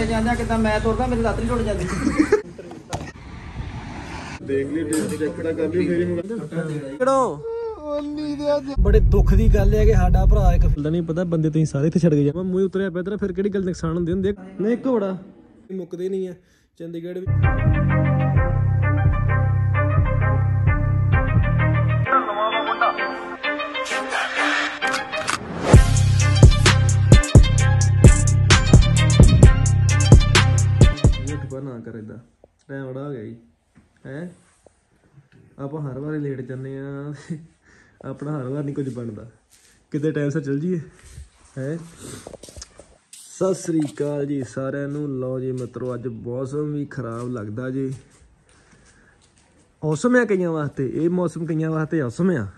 ਤੁਰੇ ਜਾਂਦਿਆਂ ਕਿਦਾਂ ਮੈਂ ਤੁਰਦਾ ਮੇਰੀ ਲੱਤ ਨਹੀਂ ਟੁੱਟ ਜਾਂਦੀ। ਕਿਹੜੋ? ਬੜੇ ਦੁੱਖ ਦੀ ਗੱਲ ਹੈ ਕਿ ਸਾਡਾ ਭਰਾ ਇੱਕ ਫੁੱਲਦਾ ਨਹੀਂ ਪਤਾ ਬੰਦੇ ਤੁਸੀਂ ਸਾਰੇ ਇੱਥੇ ਛੱਡ ਗਏ ਜਾ ਮੂੰਹ ਉਤਰਿਆ ਪਿਆ ਤੇਰਾ ਫਿਰ ਕਿਹੜੀ ਗੱਲ ਨੁਕਸਾਨ ਹੁੰਦੇ ਹੁੰਦੇ ਨਹੀਂ ਇੱਕ ਬੜਾ ਮੁੱਕਦੇ ਨਹੀਂ ਆ ਚੰਡੀਗੜ੍ਹ ਵਿੱਚ ਟਾਈਮ ਬੜਾ ਹੋ ਗਿਆ ਜੀ। ਹੈ? ਆਪਾਂ ਹਰ ਵਾਰੀ ਲੇਟ ਜਾਂਦੇ ਆ ਆਪਣਾ ਹਰ ਵਾਰ ਨਹੀਂ ਕੁਝ ਬਣਦਾ। ਕਿਤੇ ਟਾਈਮ ਸਿਰ ਚੱਲ ਜੀਏ ਹੈ? ਸਤਿ ਸ੍ਰੀ ਅਕਾਲ ਜੀ ਸਾਰਿਆਂ ਨੂੰ। ਲਓ ਜੀ ਮਿੱਤਰੋ, ਅੱਜ ਮੌਸਮ ਵੀ ਖਰਾਬ ਲੱਗਦਾ ਜੀ। ਔਸਮ ਹੈ ਕਈਆਂ ਵਾਸਤੇ। ਇਹ ਮੌਸਮ ਕਈਆਂ ਵਾਸਤੇ ਔਸਮ ਆ।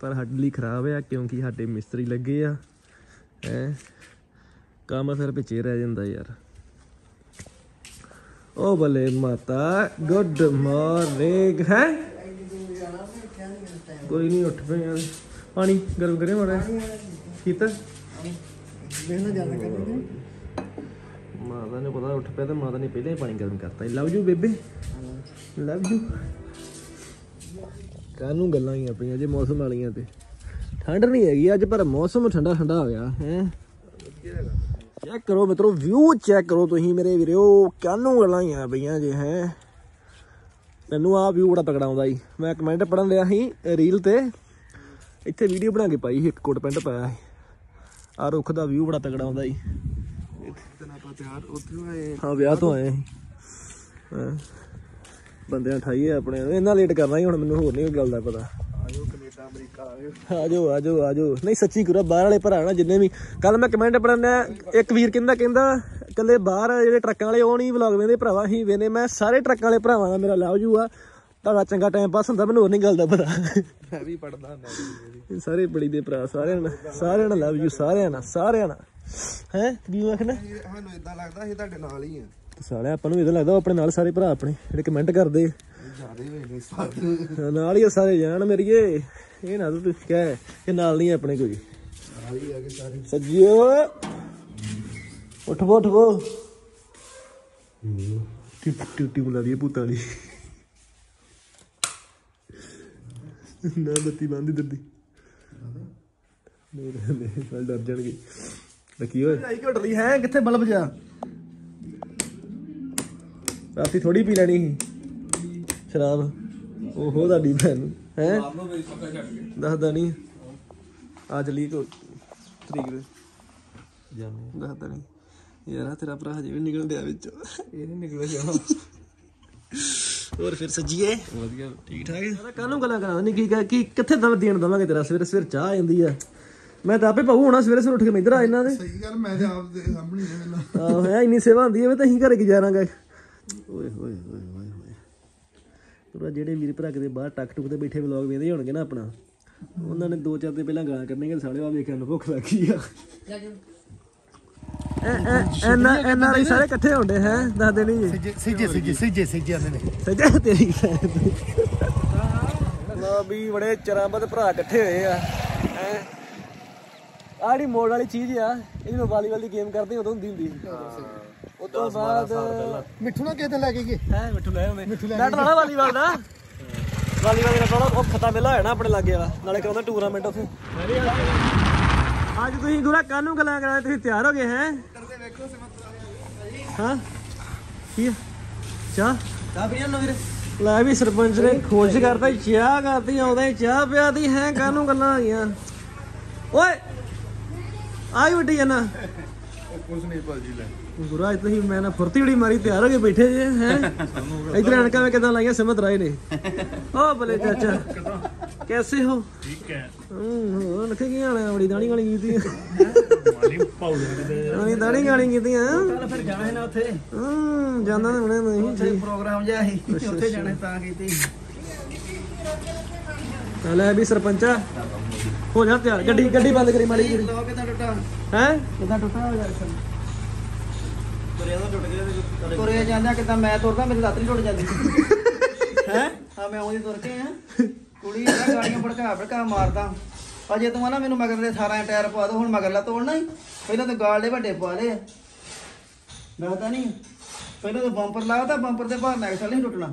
ਪਰ ਸਾਡੇ ਲਈ ਖਰਾਬ ਆ ਕਿਉਂਕਿ ਸਾਡੇ ਮਿਸਤਰੀ ਲੱਗੇ ਆ। ਹੈ? ਕੰਮ ਫਿਰ ਪਿੱਛੇ ਰਹਿ ਜਾਂਦਾ ਯਾਰ। ਓ ਬਲੇ ਮਾਤਾ, ਗੁੱਡ ਮਾਰਨਿੰਗ, ਹੈ? ਕੋਈ ਨਹੀਂ ਉੱਠ ਪਏ ਯਾਰ ਪਾਣੀ ਗਰਮ ਕਰੇ ਮਾੜਾ ਕੀਤਾ ਮਾਤਾ ਨੂੰ ਪਤਾ ਉੱਠ ਪਿਆ ਤੇ ਮਾਤਾ ਨੇ ਪਹਿਲਾਂ ਹੀ ਪਾਣੀ ਗਰਮ ਕਰਤਾ। ਲਵ ਯੂ ਬੇਬੇ ਲਵ ਯੂ ਕਾਨੂੰ ਗੱਲਾਂ ਹੀ ਪਈਆਂ ਜੇ ਮੌਸਮ ਵਾਲੀਆਂ ਤੇ। ਠੰਡ ਨਹੀਂ ਹੈਗੀ, ਅੱਜ ਪਰ ਮੌਸਮ ਠੰਡਾ ਠੰਡਾ ਹੋ ਗਿਆ, ਹੈ? ਚੈੱਕ ਕਰੋ ਮਿੱਤਰੋ ਵਿਊ ਚੈੱਕ ਕਰੋ ਤੁਸੀਂ ਮੇਰੇ ਵੀਰੋ ਕਾਨੂੰ ਗੱਲਾਂ ਹੀ ਆ ਪਈਆਂ ਜੇ, ਹੈ? ਤੈਨੂੰ ਆ ਵਿਊ ਬੜਾ ਤਕੜਾ ਆਉਂਦਾ ਜੀ। ਮੈਂ ਕਮੈਂਟ ਪੜਨ ਲਿਆ ਸੀ ਰੀਲ ਤੇ। ਇੱਥੇ ਵੀਡੀਓ ਬਣਾ ਕੇ ਪਾਈ ਸੀ, ਇੱਕ ਕੋਟ ਪੈਂਟ ਪਾਇਆ ਸੀ। ਆ ਰੁੱਖ ਦਾ ਵਿਊ ਬੜਾ ਤਕੜਾ ਆਉਂਦਾ ਜੀ। ਹਾਂ, ਵਿਆਹ ਤੋਂ ਆਏ ਸੀ। ਹਾਂ। ਬੰਦਿਆਂ ਠਾਈਏ ਆਪਣੇ। ਨੂੰ। ਇੰਨਾ ਲੇਟ ਕਰਨਾ ਹੀ ਹੁਣ, ਮੈਨੂੰ ਹੋਰ ਨਹੀਂ ਗੱਲ ਦਾ ਪਤਾ। ਅਮਰੀਕਾ ਆਜੋ ਆਜੋ ਆਜੋ। ਨਹੀਂ ਸੱਚੀ ਗੁਰਾ ਬਾਹਰ ਵਾਲੇ ਭਰਾ ਨਾ ਜਿੰਨੇ ਵੀ ਕੱਲ ਮੈਂ ਕਮੈਂਟ ਪੜਨਿਆ ਇੱਕ ਵੀਰ ਕਹਿੰਦਾ ਕਹਿੰਦਾ ਕੱਲੇ ਬਾਹਰ ਜਿਹੜੇ ਟਰੱਕਾਂ ਵਾਲੇ ਉਹ ਨਹੀਂ ਵਲੌਗ ਵੇਂਦੇ ਭਰਾਵਾ ਹੀ ਵੇਨੇ ਮੈਂ ਸਾਰੇ ਟਰੱਕਾਂ ਵਾਲੇ ਭਰਾਵਾਂ ਦਾ ਮੇਰਾ ਲਵ ਜੂ ਆ ਤੁਹਾਡਾ ਚੰਗਾ ਟਾਈਮ ਪਾਸ ਹੁੰਦਾ ਮੈਨੂੰ ਹੋਰ ਨਹੀਂ ਗੱਲ ਦਾ ਪਤਾ। ਮੈਂ ਵੀ ਪੜਦਾ ਹੁੰਦਾ ਇਹ ਸਾਰੇ ਬੜੀ ਦੇ ਭਰਾ ਸਾਰਿਆਂ ਨਾਲ ਸਾਰਿਆਂ ਨਾਲ ਲਵ ਯੂ ਸਾਰਿਆਂ ਨਾਲ ਸਾਰਿਆਂ ਨਾਲ। ਹੈ ਕੀ ਆਖਣਾ? ਸਾਨੂੰ ਇਦਾਂ ਲੱਗਦਾ ਅਸੀਂ ਤੁਹਾਡੇ ਨਾਲ ਹੀ ਆ। ਸਾਲੇ ਆਪਾਂ ਨੂੰ ਇਹਦਾ ਲੱਗਦਾ ਆਪਣੇ ਨਾਲ ਸਾਰੇ ਭਰਾ ਆਪਣੇ ਜਿਹੜੇ ਕਮੈਂਟ ਕਰਦੇ। ਨਾਲ ਹੀ ਸਾਰੇ ਜਾਣ ਮੇਰੀਏ। ਇਹ ਨਾ ਤੂੰ ਕਹਿ ਕਿ ਨਾਲ ਨਹੀਂ ਆਪਣੇ ਕੋਈ। ਹੀ ਆ ਕੇ ਸਾਰੇ। ਸੱਜਿਓ ਉੱਠ ਉੱਠ ਬੋ ਟਿਪ ਟਿਪ ਟਿਪ ਲਾ ਦੀ ਪੁੱਤਾਂ ਦੀ ਨਾ ਬੱਤੀ ਬੰਦੀ ਦਿੱਦੀ ਨਹੀਂ ਨਹੀਂ ਸਾਲ ਡਰ ਜਾਣਗੇ। ਲੱਕੀ ਓਏ? ਆਈ ਘਟ ਰਹੀ ਹੈ ਕਿੱਥੇ ਬਲਬ ਜਾ ਰਾਤੀ ਥੋੜੀ ਪੀ ਲੈਣੀ ਸੀ। ਸ਼ਰਾਬ। ਓਹੋ ਤੁਹਾਡੀ ਭੈਣ ਹੈ? ਦੱਸਦਾ ਨਹੀਂ ਆ ਚਲੀ ਕੋ ਤਰੀਕ ਦੇ ਜਾਨੇ ਦੱਸਦਾ ਨਹੀਂ ਯਾਰ ਤੇਰਾ ਭਰਾ ਹਜੇ ਵੀ ਨਿਕਲ ਡਿਆ ਵਿੱਚ। ਇਹ ਨਹੀਂ ਨਿਕਲ ਜਾਣਾ ਹੋਰ ਫਿਰ ਸੱਜੀਏ? ਵਧੀਆ ਠੀਕ ਠਾਕ ਹੈ। ਕਾਹਨੂੰ ਗੱਲਾਂ ਕਰਾਂ ਨਹੀਂ ਕੀ ਕਹਿ- ਕੀ ਕਿੱਥੇ ਦਮ ਦੇਣ ਦਵਾਂਗੇ ਤੇਰਾ? ਸਵੇਰੇ ਸਵੇਰ ਚਾਹ ਆ ਜਾਂਦੀ ਆ। ਮੈਂ ਤਾਂ ਆਪੇ ਪਾਉ ਹੋਣਾ ਸਵੇਰੇ ਸਵੇਰੇ ਉੱਠ ਕੇ ਮੈਂ ਇੱਧਰ ਆ ਇਹਨਾਂ ਦੇ ਸਹੀ ਗੱਲ ਮੈਂ ਤੇ ਆਪ ਦੇ ਸਾਹਮਣੇ ਹੀ ਵੇਲਾ ਆਹੋ ਹੈ ਇੰਨੀ ਸੇਵਾ ਹੁੰਦੀ ਹੈ ਤਾਂ ਅਸੀਂ ਘਰੇ ਗੁਜ਼ਾਰਾਂਗੇ। ਓਏ ਹੋਏ ਹੋਏ ਹੋਏ ਤੁਰਾ ਜਿਹੜੇ ਵੀਰ ਭਰਾ ਕਿਤੇ ਬਾਹਰ ਟੱਕ ਟੁਕ ਤੇ ਬੈਠੇ ਵਲੌਗ ਵੇਖਦੇ ਹੋਣਗੇ ਨਾ ਆਪਣਾ ਉਹਨਾਂ ਨੇ ਦੋ ਚਾਰ ਦਿਨ ਪਹਿਲਾਂ ਗਾਲਾਂ ਕੱਢਣਗੇ ਸਾਲੇ ਆ ਵੇਖਿਆ ਨੂੰ ਭੁੱਖ ਲੱਗੀ ਆ। ਐਨਾ ਐਨਾ ਲਈ ਸਾਰੇ ਇਕੱਠੇ ਹੁੰਦੇ ਹੈ? ਦੱਸ ਦੇਣੀ ਜੀ। ਸਿੱਜੇ ਸਿੱਜੇ ਸਿੱਜੇ ਸਿੱਜੇ ਆਂਦੇ ਨੇ। ਸਜਾ ਤੇਰੀ ਲੋ ਵੀ ਬੜੇ ਚਰਾਂਬਦ ਭਰਾ ਇਕੱਠੇ ਹੋਏ ਆ ਹੈ? ਆੜੀ ਮੋੜ ਵਾਲੀ ਚੀਜ਼ ਆ ਇਹਨੂੰ ਵਾਲੀਬਾਲ ਦੀ ਗੇਮ ਕਰਦੇ ਉਦੋਂ ਹੁੰਦੀ ਹੁੰਦੀ ਉਸ ਤੋਂ ਬਾਅਦ ਮਿੱਠੂ ਨਾ ਕਿਤੇ ਲੈ ਕੇ ਗਏ ਹੈ ਮਿੱਠੂ ਲੈ ਆਉਂਦੇ। ਨੈਟ ਲਾਣਾ ਵਾਲੀਬਾਲ ਦਾ। ਵਾਲੀਬਾਲ ਦਾ ਕੋਲ ਉਹ ਖਤਾ ਮੇਲਾ ਹੋਇਆ ਨਾ ਆਪਣੇ ਲਾਗੇ ਵਾਲਾ। ਨਾਲੇ ਕਰਾਉਂਦਾ ਟੂਰਨਾਮੈਂਟ ਉੱਥੇ। ਅੱਜ ਤੁਸੀਂ ਗੁਰਾ ਕਾਨੂੰ ਗੱਲਾਂ ਕਰਾ ਤੁਸੀਂ ਤਿਆਰ ਹੋ ਗਏ ਹੈ? ਹਾਂ? ਕੀ ਆ? ਚਾਹ? ਚਾਹ ਪੀਣ ਨੂੰ ਵੀਰ। ਲੈ ਵੀ ਸਰਪੰਚ ਨੇ ਖੋਜ ਕਰਤਾ ਜੀ, ਚਾਹ ਆਉਂਦਾ ਹੀ ਚਾਹ ਪਿਆਦੀ ਹੈ ਕਾਨੂੰ ਗੱਲਾਂ ਆਈਆਂ ਓਏ! ਆਈ ਵੱਡੀ ਜਨਾ। ਕੁਛ ਨਹੀਂ ਭਾਜੀ ਲੈ। ਗੁਰਾ ਇਤਨੀ ਹੀ ਮੈਂ ਨਾ ਫੁਰਤੀ ਬੜੀ ਮਾਰੀ ਤਿਆਰ ਹੋ ਕੇ ਬੈਠੇ ਜੇ ਹੈ? ਇਧਰ ਅਣਕਾਂ ਮੈਂ ਕਿਦਾਂ ਲਾਈਆਂ ਸਿਮਤ ਰਾਏ ਨੇ। ਓ ਬਲੇ ਚਾਚਾ ਕੈਸੇ ਹੋ? ਠੀਕ ਹੈ। ਹੂੰ ਨਖੇ ਕੀ ਹਾਲ ਬੜੀ ਦਾਣੀ ਗਾਣੀ ਕੀਤੀ ਦਾਣੀ ਦਾਣੀ ਗਾਣੀ ਕੀਤੀਆਂ ਕੱਲ ਫਿਰ ਜਾਣਾ ਸੀ ਨਾ ਉੱਥੇ। ਹੂੰ ਜਾਂਦਾ ਤਾਂ ਹੁਣੇ ਨਹੀਂ ਉੱਥੇ ਪ੍ਰੋਗਰਾਮ ਜਿਹਾ ਸੀ। ਉੱਥੇ ਜਾਣਾ ਤਾਂ ਕੀਤੀ। ਲੈ ਵੀ ਸਰਪੰਚਾ। ਹੋ ਜਾ ਤਿਆਰ। ਗੱਡੀ ਗੱਡੀ ਬੰਦ ਕਰੀ ਮਾੜੀ ਜੀ ਲੋ ਕਿਦਾਂ ਟੁੱਟਾ? ਹੈ? ਕਿਦਾਂ ਟੁੱਟਾ ਹੋ ਗਿਆ ਤੁਰਿਆ ਤਾਂ ਟੁੱਟ ਗਿਆ ਤੁਰਿਆ ਜਾਂਦਿਆਂ ਕਿਦਾਂ ਮੈਂ ਤੁਰਦਾ ਮੇਰੀ ਲੱਤ ਨਹੀਂ ਟੁੱਟ ਜਾਂਦੀ। ਹੈ? ਹਾਂ ਮੈਂ ਉਹਦੀ ਤੁਰ ਕੇ ਆ ਕੁੜੀ ਆ ਗਾੜੀਆਂ ਭੜਕਾ ਭੜਕਾ ਮਾਰਦਾ। ਅਜੇ ਤੂੰ ਆ ਨਾ ਮੈਨੂੰ ਮਗਰ ਦੇ 18 ਟਾਇਰ ਪਵਾ ਦੋ ਹੁਣ ਮਗਰਲਾ ਤੋੜਨਾ ਹੀ। ਪਹਿਲਾਂ ਤਾਂ ਗਾਲ ਦੇ ਵੱਡੇ ਪਵਾ ਲਏ। ਆ। ਲੱਗਦਾ ਨਹੀਂ। ਪਹਿਲਾਂ ਤਾਂ ਬੰਪਰ ਲਾਤਾ ਬੰਪਰ ਦੇ ਬਾਹਰ ਨੈਕਸਲ ਨਹੀਂ ਟੁੱਟਣਾ।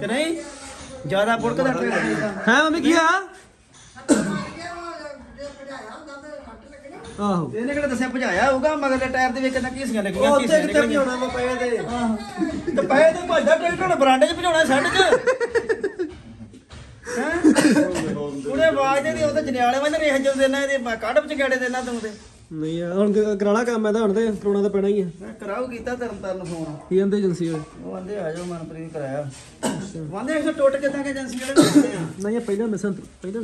ਕਿ ਨਹੀਂ? ਜ਼ਿਆਦਾ ਬੁੜਕਦਾ ਟਰੈਕਟਰ ਦਾ ਹੈ ਮੰਮੀ ਕੀ ਆ ਆਹੋ ਇਹਨੇ ਕਿਹੜਾ ਦੱਸਿਆ ਭਜਾਇਆ ਹੋਊਗਾ ਮਗਰਲੇ ਟਾਇਰ ਦੇ ਵਿੱਚ ਕਿੰਨਾ ਘੀਸੀਆਂ ਲੱਗੀਆਂ ਉੱਥੇ ਕਿੱਥੇ। ਭਜਾਉਣਾ ਵਾ ਪਏ ਤੇ ਆਹੋ। ਤੇ ਪਏ ਤੇ ਭੱਜਦਾ ਟਰੈਕਟਰ ਨੂੰ ਬਰਾਂਡੇ 'ਚ ਭਜਾਉਣਾ ਸੈੱਟ 'ਚ ਹੈਂ? ਉਹਨੇ ਆਵਾਜ਼ ਦੇ ਉਹ ਤਾਂ ਜਨਿਆਲੇ ਵਾਲੇ ਰੇਹ ਜੋ ਦੇਣਾ ਇਹਦੇ ਕੱਢ ਵਿੱਚ ਗੇੜੇ ਦੇਣਾ ਤੂੰ ਤੇ ਨਹੀਂ ਆ ਹੁਣ ਕ- ਕਰਾਉਣਾ ਕੰਮ ਹੈ ਤਾਂ ਹੁਣ ਤੇ ਕਰਾਉਣਾ ਤਾਂ ਪੈਣਾ ਹੀ ਆ। ਮੈਂ ਕਰਾਉ ਕੀਤਾ ਤਰਨ ਤਰਨ ਫੋਨ। ਕੀ ਕਹਿੰਦੇ ਏਜੰਸੀ ਵਾਲੇ? ਉਹ ਆਂਦੇ ਆ ਜਾਓ ਮਨਪ੍ਰੀਤ ਕਰਾਇਆ। ਵਾਂਦੇ ਇਹ ਟੁੱਟ ਕਿੱਦਾਂ ਕਿ ਏਜੰਸੀ ਵਾਲੇ ਨੂੰ ਕਹਿੰਦੇ ਆ। ਨਹੀਂ ਇਹ ਪਹਿਲਾਂ ਮਿਸਨ ਪਹਿਲਾਂ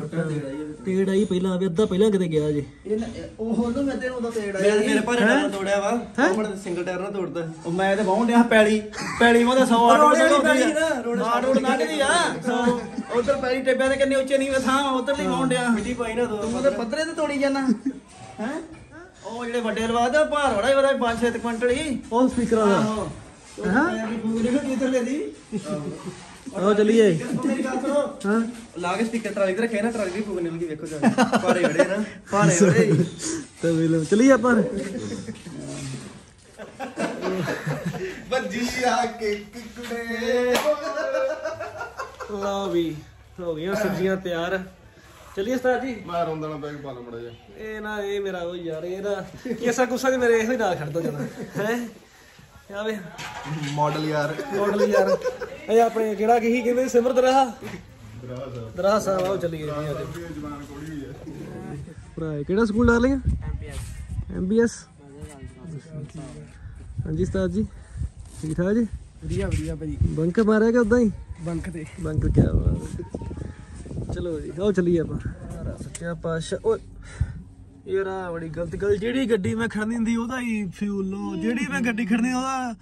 ਤੇੜ ਆਈ ਪਹਿਲਾਂ ਵੀ ਅੱਧਾ ਪਹਿਲਾਂ ਕਿਤੇ ਗਿਆ ਜੇ। ਇਹ ਨਾ- ਇਹ- ਉਹ ਉਹਨੂੰ ਮੈਂ ਤੈਨੂੰ ਉਦੋਂ ਤੇੜ ਆਇਆ ਮੇਰੇ ਭਾਰੇ ਨਾਲ ਤੋੜਿਆ ਵਾ। ਉਹ ਬੜਾ ਸਿੰਗਲ ਟਾਇਰ ਨਾਲ ਤੋੜਦਾ। ਉਹ ਮੈਂ ਤੇ ਵਾਹੁਣ ਡਿਆ ਪੈਲੀ ਪੈਲੀ ਮੋਦਾ 100 ਆਟੋ ਰੋੜੇ ਵਾਲੀ ਪੈਲੀ ਨਾ, ਆ ਰੋਡ ਰੋਡ ਲੰਘਦੀ ਆ। ਸੋ ਉਧਰ ਪੈਲੀ ਟੇਬਿਆਂ ਦੇ ਕਿੰਨੇ ਉੱਚੇ ਨਹੀਂ ਥਾਂ ਉਧਰ ਲਈ ਵਾਹੁਣ ਡਿਆ ਮਿੱਟੀ ਪਾਈ ਨਾ ਤੂੰ ਤੇ ਪੱਧਰੇ ਤੇ ਤੋੜੀ ਜਾਣਾ ਹੈ? ਉਹ ਜਿਹੜੇ ਵੱਡੇ ਲਵਾ ਦੇ ਭਾਰ ਬੜਾ ਹੀ ਉਹਦਾ 5-6 ਕੁਇੰਟਲ ਹੀ। ਉਹ ਸਪੀਕਰਾਂ ਦਾ ਆਹੋ। ਹਾਂ? ਵੀ ਫੂਕ ਨਿਕਲ ਕਿੱਧਰ ਲੈ ਦੀ ਆਓ ਚੱਲੀਏ। ਮੇਰੀ ਗੱਲ ਸੁਣੋ। ਹਾਂ? ਲਾ ਕੇ ਸਟicker ਟਰਾਲੀ ਤੇ ਰੱਖਿਆ ਨਾ ਟਰਾਲੀ ਦੀ ਫੂਕ ਨਿਕਲ ਗਈ ਵੇਖੋ ਜਾ ਕੇ। ਭਾਰੇ ਬੜੇ ਨਾ ਭਾਰੇ ਬੜੇ ਤੇ ਵੇਲੇ ਚੱਲੀਏ ਆਪਾਂ। ਬੱਜੀ ਆ ਕੇ ਕਿਕੜੇ। ਲਓ ਵੀ ਹੋ ਗਈਆਂ ਸਬਜ਼ੀਆਂ ਤਿਆਰ। ਚੱਲੀਏ ਉਸਤਾਦ ਜੀ। ਮੈਂ ਰੋਂਦਾ ਨਾ ਬੈਗ ਪਾ ਲਾ ਮੜਾ ਜਾ ਇਹ ਨਾ ਇਹ ਮੇਰਾ ਉਹ ਯਾਰ ਇਹ ਨਾ ਕੇਸਾ ਕੁਸਾ ਦੇ ਮੇਰੇ ਇਹੋ ਹੀ ਨਾਲ ਖੜਦਾ ਜਨਾ ਹੈ? ਆਵੇ ਮਾਡਲ ਯਾਰ। ਮਾਡਲ ਯਾਰ। ਇਹ ਆਪਣੇ ਕਿਹੜਾ ਕੀ ਕਹਿੰਦੇ ਸਿਮਰਤ ਰਹਾ? ਦਰਾ ਸਾਹਿਬ। ਆਓ ਚੱਲੀਏ ਜੀ ਅੱਜ। ਜਵਾਨ ਕੋੜੀ ਹੋਈ ਹੈ। ਭਰਾ ਇਹ ਕਿਹੜਾ ਸਕੂਲ ਲਾ ਲਿਆ? ਐਮਬੀਐਸ ਹਾਂਜੀ ਉਸਤਾਦ ਜੀ। ਠੀਕ ਠਾਕ ਜੀ? ਵਧੀਆ ਵਧੀਆ ਭਾਜੀ। ਬੰਕ ਮਾਰਿਆ ਕਿ ਉਦਾਂ ਹੀ? ਬੰਕ ਤੇ। ਬੰਕ ਕਿਆ ਬਾਤ ਹੈ। ਚਲੋ ਜੀ ਆਓ ਚੱਲੀਏ ਆਪਾਂ। ਮਹਾਰਾਜ ਸੱਚਾ ਪਾਤਸ਼ਾਹ ਓਏ ਯਾਰ ਬੜੀ ਗਲਤ ਗੱਲ ਜਿਹੜੀ ਗੱਡੀ ਮੈਂ ਖੜਨੀ ਹੁੰਦੀ ਉਹਦਾ ਹੀ ਫਿਊਲ ਲੋ ਜਿਹੜੀ ਮੈਂ ਗੱਡੀ ਖੜਨੀ ਉਹਦਾ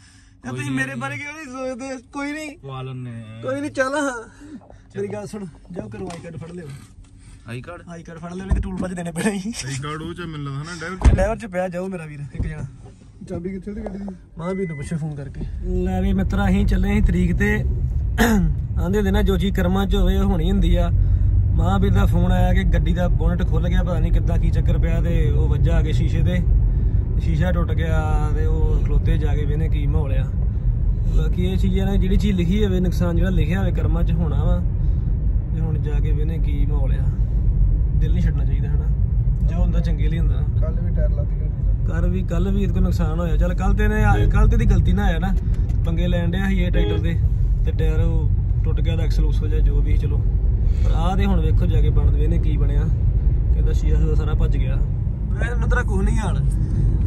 ਯਾਰ ਤੁਸੀਂ ਮੇਰੇ ਬਾਰੇ ਕਿਉਂ ਨਹੀਂ ਸੋਚਦੇ? ਕੋਈ ਨਹੀਂ। ਵਾਲਨ ਨੇ ਕੋਈ ਨਹੀਂ ਚੱਲ ਹਾਂ। ਮੇਰੀ ਗੱਲ ਸੁਣ ਜਾਓ ਕਰੋ ਆਈ ਕਾਰਡ ਫੜ ਲਿਓ। I card? ਆਈ ਕਾਰਡ ਫੜ ਲਿਓ ਨਹੀਂ ਤੇ ਟੂਲ ਬਾਜ ਦੇਣੇ ਪੈਣੇ ਹੀ ਆਈ ਕਾਰਡ ਉਹ ਚ ਮਿਲ ਲੈਂਦਾ ਨਾ ਡਰਾਈਵਰ ਡਰਾਈਵਰ ਚ ਪਿਆ ਜਾਓ ਮੇਰਾ ਵੀਰ ਇੱਕ ਜਣਾ। ਚਾਬੀ ਕਿੱਥੇ ਦੀ ਗੱਡੀ ਦੀ? ਮਾਂ ਵੀ ਨੂੰ ਪੁੱਛੇ ਫੋਨ ਕਰਕੇ। ਲੈ ਵੀ ਮਿੱਤਰਾ ਅਸੀਂ ਚੱਲੇ ਸੀ ਤਰੀਕ ਤੇ। ਆਂਦੇ ਦਿਨਾਂ ਜੋ ਜੀ ਕਰਮਾਂ ਚ ਹੋਵੇ ਹੋਣੀ ਹੁੰਦੀ ਆ। ਮਾਂ ਵੀ ਦਾ ਫੋਨ ਆਇਆ ਕਿ ਗੱਡੀ ਦਾ ਬੋਨਟ ਖੁੱਲ ਗਿਆ ਪਤਾ ਨਹੀਂ ਕਿੱਦਾਂ ਕੀ ਚੱਕਰ ਪਿਆ ਤੇ ਉਹ ਵੱਜਾ ਆ ਕੇ ਸ਼ੀਸ਼ੇ ਤੇ। ਸ਼ੀਸ਼ਾ ਟੁੱਟ ਗਿਆ ਤੇ ਉਹ ਖਲੋਤੇ ਜਾ ਕੇ ਵੇਨੇ ਕੀ ਮਾਹੌਲ ਆ। ਬਾਕੀ ਇਹ ਚੀਜ਼ਾਂ ਨੇ ਜਿਹੜੀ ਚੀਜ਼ ਲਿਖੀ ਹੋਵੇ ਨੁਕਸਾਨ ਜਿਹੜਾ ਲਿਖਿਆ ਹੋਵੇ ਕਰਮਾਂ 'ਚ ਹੋਣਾ ਵਾ ਤੇ ਹੁਣ ਜਾ ਕੇ ਵੇਨੇ ਕੀ ਮਾਹੌਲ ਆ। ਦਿਲ ਨਹੀਂ ਛੱਡਣਾ ਚਾਹੀਦਾ ਹਨਾ? ਜੋ ਹੁੰਦਾ ਚੰਗੇ ਲਈ ਹੁੰਦਾ। ਕੱਲ ਵੀ ਟਾਇਰ ਲੱਗ ਗਿਆ ਕਰ ਵੀ ਕੱਲ ਵੀ ਇਹਦੇ ਕੋਲ ਨੁਕਸਾਨ ਹੋਇਆ। ਚੱਲ ਕੱਲ ਤੇ ਨੇ ਕੱਲ ਤੇ ਦੀ ਗਲਤੀ ਨਾ ਆਇਆ ਨਾ। ਪੰਗੇ ਲੈਣ ਡਿਆ ਸੀ ਇਹ ਟਰੈਕਟਰ ਦੇ ਤੇ ਟਾਇਰ ਉਹ ਟੁੱਟ ਗਿਆ ਦਾ ਐਕਸਲ ਉਸ ਹੋ ਜਾ ਜੋ ਵੀ ਚਲੋ। ਪਰ ਆਹ ਤੇ ਹੁਣ ਵੇਖੋ ਜਾ ਕੇ ਬਣਦੇ ਨੇ ਕੀ ਬਣਿਆ। ਕਹਿੰਦਾ ਸ਼ੀਸ਼ਾ ਦਾ ਸਾਰਾ ਭੱਜ ਗਿਆ। ਮੈਨੂੰ ਤੇਰਾ ਕੁਝ ਨਹੀਂ ਹਾਲ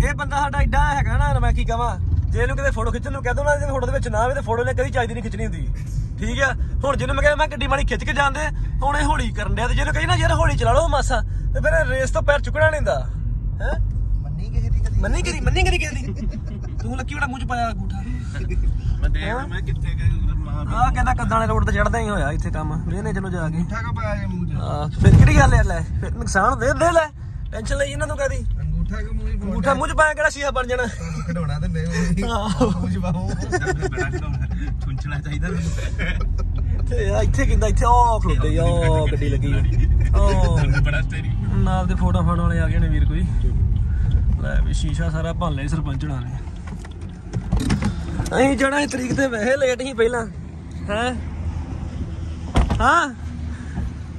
ਇਹ ਬੰਦਾ ਸਾਡਾ ਐਡਾ ਹੈਗਾ ਨਾ ਮੈਂ ਕੀ ਕਹਾਂ? ਜੇ ਇਹਨੂੰ ਕਿਤੇ ਫੋਟੋ ਖਿੱਚਣ ਨੂੰ ਕਹਿ ਦੋ ਨਾ ਇਹਦੇ ਫੋਟੋ ਦੇ ਵਿੱਚ ਨਾ ਆਵੇ ਤੇ ਫੋਟੋ ਨੇ ਕਦੀ ਚਾਹੀਦੀ ਨਹੀਂ ਖਿੱਚਣੀ ਹੁੰਦੀ। ਠੀਕ ਆ? ਹੁਣ ਜਿਹਨੂੰ ਮੈਂ ਕਿਹਾ ਮੈਂ ਗੱਡੀ ਮਾੜੀ ਖਿੱਚ ਕੇ ਜਾਂਦੇ ਹੁਣ ਇਹ ਹੌਲੀ ਕਰਨ ਡਿਆ ਤੇ ਜਿਹਨੂੰ ਕਹੀ ਨਾ ਯਾਰ ਹੌਲੀ ਚਲਾ ਲਓ ਮਾਸਾ ਤੇ ਫਿਰ ਇਹ ਰੇਸ ਤੋਂ ਪੈਰ ਚੁੱਕਣਾ ਨਹੀਂ ਹੁੰਦਾ। ਹੈ? ਮੰਨੀ ਕਿਸੇ ਦੀ ਕਦੀ? ਮੰਨੀ ਕਰੀ ਮੰਨੀ ਕਰੀ ਕਿਸੇ ਦੀ? ਤੂੰ ਲੱਕੀ ਬੜਾ ਮੂੰਹ ਚ ਪਾਇਆ ਅੰਗੂਠਾ। ਮੈਂ ਦੇਖ ਮੈਂ ਕਿੱਥੇ ਮਾਰ ਆਹ ਕਹਿੰਦਾ ਕੱਦਾਂ ਵਾਲੇ ਰੋਡ ਤੇ ਚੜਦਾ ਹੀ ਹੋਇਆ ਇੱਥੇ ਕੰਮ। ਵੇਨੇ ਚਲੋ ਜਾ ਕੇ। ਅੰਗੂਠਾ ਕਾ ਪਾਇਆ ਜੇ ਮੂੰਹ ਚ? ਆ ਫਿਰ ਕਿਹੜੀ ਗੱਲ ਹੈ ਲੈ ਫਿਰ ਨੁਕਸਾਨ ਦੇ ਦੇ ਲੈ। ਟੈਨਸ਼ਨ ਲਈ ਇਹਨਾਂ ਨੂੰ ਕਹਦੀ? ਅੰਗੂਠਾ ਕਾ ਮੂੰਹ ਹੀ ਅੰਗੂਠਾ ਮੂੰਹ ਚ ਪਾਇਆ ਕਿਹੜਾ ਸ਼ੀਸ਼ਾ ਬਣ ਜਾਣਾ? ਖਡਾਉਣਾ ਤੇ ਨਹੀਂ ਆਹੋ। ਮੂੰਹ ਚ ਪਾਓ। ਬੜਾ ਖਡਾਉਣਾ ਠੁੰਚਣਾ ਚਾਹੀਦਾ ਤੇ ਆ ਇੱਥੇ ਕਿੰਦਾ ਇੱਥੇ ਉਹ ਖਲੋਤੇ ਆ ਉਹ ਗੱਡੀ ਲੱਗੀ। ਉਹ ਬੜਾ ਸਟੇਰੀ ਨਾਲ ਦੇ ਫੋਟੋ ਫਾਣ ਵਾਲੇ ਆ ਗਏ ਨੇ ਵੀਰ ਕੋਈ। ਲੈ ਵੀ ਸ਼ੀਸ਼ਾ ਸਾਰਾ ਭੰਨ ਲਿਆ ਸੀ ਸਰਪੰਚਣਾ ਨੇ ਅਸੀਂ ਜਾਣਾ ਤਰੀਕ ਤੇ ਵੈਸੇ ਲੇਟ ਹੀ ਪਹਿਲਾਂ। ਹੈ? ਹਾਂ?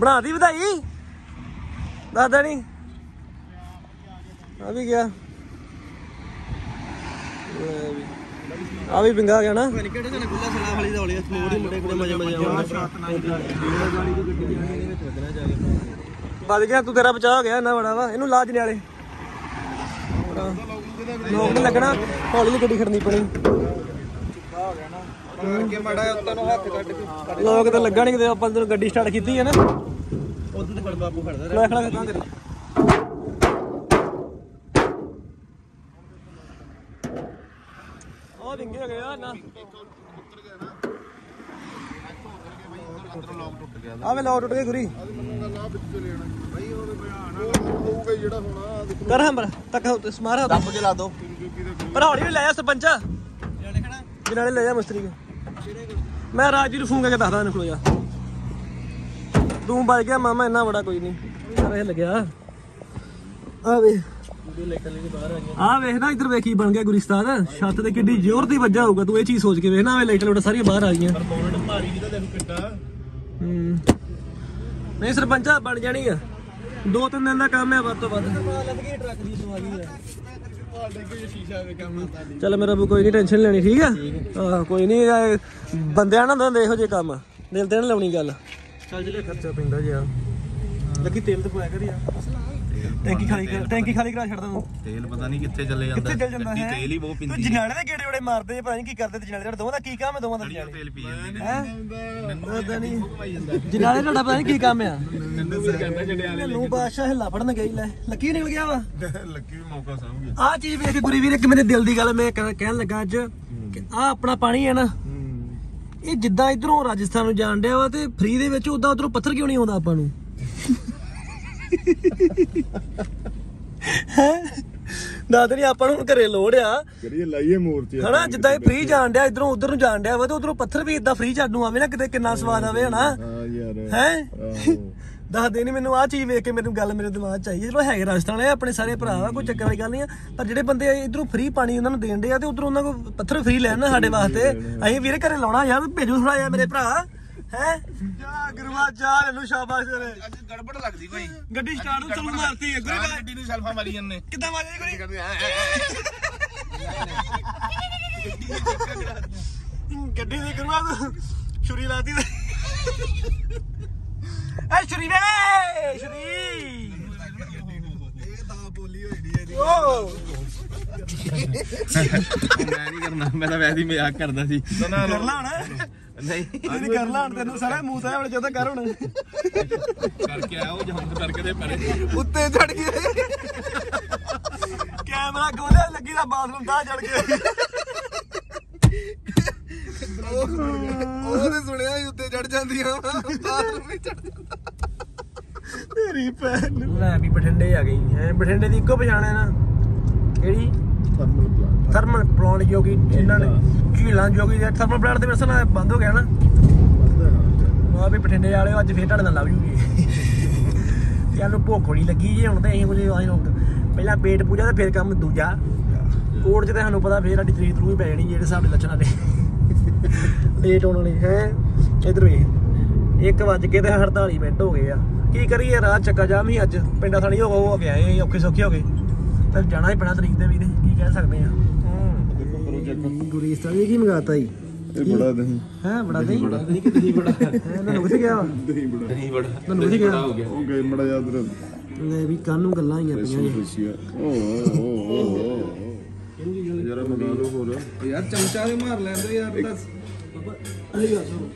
ਬਣਾ ਦੀ ਵਧਾਈ? ਦਾਦਾ ਨਹੀਂ ਆ ਵੀ ਗਿਆ। ਆ ਵੀ ਪਿੰਗਾ ਗਿਆ ਨਾ। ਕਿਹੜੇ ਜਣੇ ਖੁੱਲਾ ਸਲਾ ਵਾਲੀ ਦਾ ਹੌਲੀ ਮੋੜ ਹੀ ਮੁੰਡੇ ਕੋਲੇ ਮਜੇ ਮਜੇ ਵੱਜ ਗਿਆ, ਤੂੰ ਤੇਰਾ ਬਚਾ ਹੋ ਗਿਆ ਨਾ ਬੜਾ ਵਾ। ਇਹਨੂੰ ਲਾਜ ਨਿਆਲੇ ਲੋਕ ਲੱਗਣਾ, ਹੌਲੀ ਜਿਹੀ ਗੱਡੀ ਖੜਨੀ ਪਣੀ ਕਰਕੇ ਮੜਾ ਉੱਤਾਂ ਨੂੰ ਹੱਥ ਕੱਢ ਕੇ ਲੋਕ ਤਾਂ ਲੱਗਾ ਨਹੀਂ ਕਿਤੇ ਆਪਾਂ ਜਦੋਂ ਗੱਡੀ ਸਟਾਰਟ ਕੀਤੀ ਹੈ ਨਾ। ਉਦੋਂ ਤੇ ਬਾਪੂ ਖੜਦਾ ਲੈ ਖੜਾ ਤਾਂ ਕਰੀ ਉਹ ਡਿੰਗੇ ਹੋ ਗਿਆ ਨਾ। ਆਵੇ ਲੌਕ ਟੁੱਟ ਗਈ ਗੁਰੀ। ਜਿਹੜਾ ਹੋਣਾ ਕਰ ਹੰਬਰ ਤੱਕ ਸਮਾਰਾ ਦੱਬ ਕੇ ਲਾ ਦੋ। ਪਰ ਹੌਲੀ ਵੀ ਲੈ ਆ ਸਰਪੰਚ। ਜਿਹਨਾਂ ਨੇ ਲੈ ਜਾ ਮਿਸਤਰੀ ਕੋ ਮੈਂ ਰਾਜੀ ਫੋਨ ਕਰਕੇ ਦੱਸਦਾ ਇਹਨੂੰ ਖਲੋ ਜਾ। ਤੂੰ ਵੱਜ ਗਿਆ ਮਾਮਾ, ਇੰਨਾ ਬੜਾ ਕੋਈ ਨਹੀਂ। ਸਾਰਾ ਇਹ ਲੱਗਿਆ। ਆ ਵੇ ਆ ਵੇਖ ਨਾ, ਇੱਧਰ ਵੇਖ ਬਣ ਗਿਆ ਗੁਲਿਸਤਾਨ ਛੱਤ ਤੇ ਕਿੱਡੀ ਜ਼ੋਰ ਦੀ ਵੱਜਾ ਹੋਊਗਾ, ਤੂੰ ਇਹ ਚੀਜ਼ ਸੋਚ ਕੇ ਵੇਖ ਨਾ ਵੇ ਲਾਈਟਾਂ ਲੂਟਾਂ ਸਾਰੀਆਂ ਬਾਹਰ ਆ ਗਈਆਂ। ਹੂੰ। ਨਹੀਂ, ਸਰਪੰਚਾ, ਬਣ ਜਾਣੀ ਆ। ਦੋ ਤਿੰਨ ਦਿਨ ਦਾ ਕੰਮ ਹੈ ਵੱਧ ਤੋਂ ਵੱਧ। ਲੱਗ ਗਈ ਟਰੱਕ ਦੀ ਤੋਂ ਆ ਗਈ ਚੱਲ ਮੇਰਾ ਕੋਈ ਨਹੀਂ ਟੈਨਸ਼ਨ ਲੈਣੀ, ਠੀਕ ਆ? ਹਾਂ ਕੋਈ ਨਹੀਂ ਬੰਦਿਆਂ ਨਾਲ ਹੁੰਦਾ ਇਹੋ ਜਿਹੇ ਕੰਮ। ਦਿਲ ਤੇ ਲਾਉਣੀ ਗੱਲ। ਚੱਲ ਜਿਹੜੇ ਖਰਚਾ ਪੈਂਦਾ ਜੀ ਆ ਲੱਗੀ ਤੇਲ ਤੇ ਪਾਇਆ ਕਰੀ ਆ ਟੈਂਕੀ ਖਾਲੀ ਕਰ ਟੈਂਕੀ ਖਾਲੀ ਕਰਾ ਛੱਡਦਾ ਤੂੰ। ਤੇਲ ਪਤਾ ਨਹੀਂ ਕਿੱਥੇ ਚੱਲੇ ਜਾਂਦਾ। ਕਿੱਥੇ ਚੱਲ ਜਾਂਦਾ ਹੈ? ਤੇਲ ਹੀ ਬਹੁਤ ਤੂੰ ਪਿੰਦੀ ਜਨਾਲੇ ਦੇ ਗੇੜੇ ਵੜੇ ਮਾਰਦੇ ਪਤਾ ਨਹੀਂ ਕੀ ਕਰਦੇ ਤੇ ਜਨਾਲੇ ਦੇ। ਦੋਵਾਂ ਦਾ ਕੀ ਕੰਮ ਹੈ ਦੋਵਾਂ ਦਾ ਜਨਾਲੇ? ਤੇਲ ਪੀ ਜਾਂਦੇ ਹੈ? ਪਤਾ ਨਹੀਂ ਜਨਾਲੇ ਤੁਹਾਡਾ ਪਤਾ ਨਹੀਂ ਕੀ ਕੰਮ ਆ। ਨੰਨੂ ਵੀ ਕਹਿੰਦਾ ਜੜਿਆਲੇ ਨੂੰ ਬਾਦਸ਼ਾਹ ਹਿੱਲਾ ਫੜਨ ਗਈ ਲੈ। ਲੱਕੀ ਨਿਕਲ ਗਿਆ ਵਾ। ਲੱਕੀ ਵੀ ਮੌਕਾ ਸਾਂਭ ਗਿਆ ਆਹ ਚੀਜ਼ ਵੇਖ ਕੇ ਗੁਰੀ ਵੀਰ ਇੱਕ ਮੇਰੇ ਦਿਲ ਦੀ ਗੱਲ ਮੈਂ ਕਹਿ- ਕਹਿਣ ਲੱਗਾ ਅੱਜ ਕਿ ਆਹ ਆਪਣਾ ਪਾਣੀ ਹੈ ਨਾ। ਇਹ ਜਿੱਦਾਂ ਇਧਰੋਂ ਰਾਜਸਥਾਨ ਨੂੰ ਜਾਣ ਡਿਆ ਵਾ ਤੇ ਫ੍ਰੀ ਦੇ ਵਿੱਚ ਉਦਾਂ ਉਧਰੋਂ ਪੱਥਰ ਕਿਉਂ ਨਹੀਂ ਆਉਂਦਾ ਆਪਾਂ ਨੂੰ? ਦੱਸ ਨਹੀਂ ਆਪਾਂ ਨੂੰ ਹੁਣ ਘਰੇ ਲੋੜ ਆ। ਕਰੀਏ ਲਾਈਏ ਮੂਰਤੀ ਹਨਾ ਜਿੱਦਾਂ ਇਹ ਫ੍ਰੀ ਜਾਣ ਡਿਆ ਇਧਰੋਂ ਉਧਰ ਨੂੰ ਜਾਣ ਡਿਆ ਵਾ ਤੇ ਉਧਰੋਂ ਪੱਥਰ ਵੀ ਇਦਾਂ ਫ੍ਰੀ ਨੂੰ ਆਵੇ ਨਾ ਕਿਤੇ ਕਿੰਨਾ ਸਵਾਦ ਆਵੇ ਹਨਾ। ਹਾਂ ਯਾਰ। ਹੈ? ਆਹੋ। ਦੱਸਦੇ ਨਹੀਂ ਮੈਨੂੰ ਆਹ ਚੀਜ਼ ਵੇਖ ਕੇ ਮੈਨੂੰ ਗੱਲ ਮੇਰੇ ਦਿਮਾਗ 'ਚ ਆਈ ਹੈ। ਚਲੋ ਹੈਗੇ ਰਾਜਸਥਾਨ ਵਾਲੇ ਆਪਣੇ ਸਾਰੇ ਭਰਾ ਵਾ ਕੋਈ ਚੱਕਰ ਵਾਲੀ ਗੱਲ ਨਹੀਂ ਆ ਪਰ ਜਿਹੜੇ ਬੰਦੇ ਇਧਰੋਂ ਫ੍ਰੀ ਪਾਣੀ ਉਹਨਾਂ ਨੂੰ ਦੇਣ ਦੇ ਆ ਤੇ ਉਧਰੋਂ ਉਹਨਾਂ ਕੋਲ ਪੱਥਰ ਫ੍ਰੀ ਲੈਣ ਨਾ ਸਾਡੇ ਵਾਸਤੇ। ਅਸੀਂ ਵੀਰੇ ਘਰੇ ਲਾਉਣਾ ਯਾਰ ਭੇਜੋ ਥੋੜਾ ਜਿਹਾ ਮੇਰੇ ਭਰਾ। ਹੈ? ਜਾ ਗੁਰੂਆ ਜਾ ਇਹਨੂੰ ਸ਼ਾਬਾਸ਼ ਤੇਰੇ। ਅੱਜ ਗੜਬੜ ਲੱਗਦੀ ਕੋਈ। ਗੱਡੀ ਸਟਾਰਟ ਨੂੰ ਚਲ ਮਾਰਤੀ ਹੈ ਗੁਰੂ ਗੱਡੀ ਨੂੰ ਸੈਲਫਾ ਮਾਰੀ ਜਾਂਦੇ। ਕਿੱਦਾਂ ਮਾਰੀ ਗੁਰੀ ਗੱਡੀ ਦੇ ਗੁਰੂਆ ਤੂੰ ਛੁਰੀ ਲਾਤੀ ਤੇ। ਐ ਛੁਰੀ ਵੇ ਛੁਰੀ। ਇਹ ਤਾਂ ਬੋਲੀ ਹੋਈ ਨਹੀਂ ਇਹਦੀ। ਓ। ਮੈਂ ਨਹੀਂ ਕਰਨਾ ਮੈਂ ਤਾਂ ਵੈਸੇ ਹੀ ਮਜ਼ਾਕ ਕਰਦਾ ਸੀ। ਕਰ ਲਾ ਹੁਣ। ਨਹੀਂ। ਇਹਦੀ ਕਰ ਲਾ ਹੁਣ ਤੈਨੂੰ ਸਾਰਾ ਮੂੰਹ ਸਾਹ ਵਾਲੇ ਜਦੋਂ ਕਰ ਹੁਣ। ਕਰਕੇ ਆਇਆ ਉਹ ਜੰਪ ਕਰਕੇ ਤੇ ਪਰੇ ਉੱਤੇ ਚੜ ਗਏ। ਕੈਮਰਾ ਖੋਲਿਆ ਲੱਗੀ ਦਾ ਬਾਥਰੂਮ ਤਾਂ ਚੜ ਗਿਆ ਉਹਨੇ ਸੁਣਿਆ ਹੀ ਉੱਤੇ ਚੜ ਜਾਂਦੀਆਂ। ਬਾਥਰੂਮ ਵਿੱਚ ਚੜ ਤੇਰੀ ਭੈਣ। ਲੈ ਵੀ ਬਠਿੰਡੇ ਆ ਗਈ। ਹੈ ਬਠਿੰਡੇ ਦੀ ਇੱਕੋ ਪਛਾਣ ਹੈ ਨਾ। ਕਿਹੜੀ? Thermal plant. ਥਰਮਲ ਪਲਾਂਟ ਜੋ ਕਿ ਇਹਨਾਂ ਨੇ ਝੀਲਾਂ ਜੋ ਕਿ ਥਰਮਲ ਪਲਾਂਟ ਦੇ ਵਸਣਾ ਬੰਦ ਹੋ ਗਿਆ ਨਾ। ਆ ਵੀ ਬਠਿੰਡੇ ਵਾਲਿਓ ਅੱਜ ਫੇਰ ਤੁਹਾਡੇ ਨਾਲ ਲਵ ਜੂਗੀ। ਯਾਨੂੰ ਭੁੱਖ ਨਹੀਂ ਲੱਗੀ ਜੇ ਹੁਣ ਤੇ ਅਸੀਂ ਕੁਝ ਆਏ ਹੁਣ। ਪਹਿਲਾਂ ਪੇਟ ਪੂਜਾ ਤੇ ਫਿਰ ਕੰਮ ਦੂਜਾ। ਕੋਰਟ 'ਚ ਤੇ ਸਾਨੂੰ ਪਤਾ ਫੇਰ ਸਾਡੀ ਤਰੀਕ ਤਰੂ ਹੀ ਪੈ ਜਾਣੀ ਜਿਹੜੇ ਸਾਡੇ ਲੱਛਣਾਂ ਦੇ ਲੇਟ ਹੋਣ ਵਾਲੀ ਹੈ। ਇਧਰ ਵੇਖ। 1 ਵਜ ਕੇ ਤੇ 48 ਮਿੰਟ ਹੋ ਗਏ ਆ। ਕੀ ਕਰੀਏ ਰਾਤ ਚੱਕਾ ਜਾਮ ਹੀ ਅੱਜ। ਪਿੰਡਾਂ ਥਾਣੀ ਹੋ ਹੋ ਆਏ ਔਖੇ ਸੌਖੇ ਹੋ ਗਏ। ਤੇ ਜਾਣਾ ਹੀ ਪੈਣਾ ਤਰੀਕ ਤੇ ਵੀ ਤੇ ਕੀ ਕਹਿ ਸਕਦੇ ਆ। ਕੀ ਮੰਗਾਤਾ ਜੀ? ਇਹ ਬੜਾ ਦਹੀਂ। ਹੈ ਬੜਾ ਨਹੀਂ ਬੜਾ। ਨਹੀਂ ਕਿ ਤੁਸੀਂ ਬੜਾ? ਇਹਨਾਂ ਕਿੱਥੇ ਗਿਆ? ਵਾ ਦਹੀਂ ਬੜਾ। ਨਹੀਂ ਬੜਾ। ਤੁਹਾਨੂੰ ਕਿੱਥੇ ਗਿਆ? ਉਹ ਗਏ ਮੜਾ ਯਾਦ ਰ ਲੈ ਵੀ ਕੱਲ ਨੂੰ ਗੱਲਾਂ ਆਈਆਂ ਪਈਆਂ ਜੀ। ਖੁਸ਼ੀ ਓ ਓ ਓ ਜਰਾ ਮੰਗਾ ਲਓ ਹੋਰ। ਯਾਰ ਚਮਚਾ ਦੇ ਮਾਰ ਲੈਂਦੇ ਯਾਰ ਦੱਸ ਅਲੀ ਗੱਲ ਸੁਣੋ।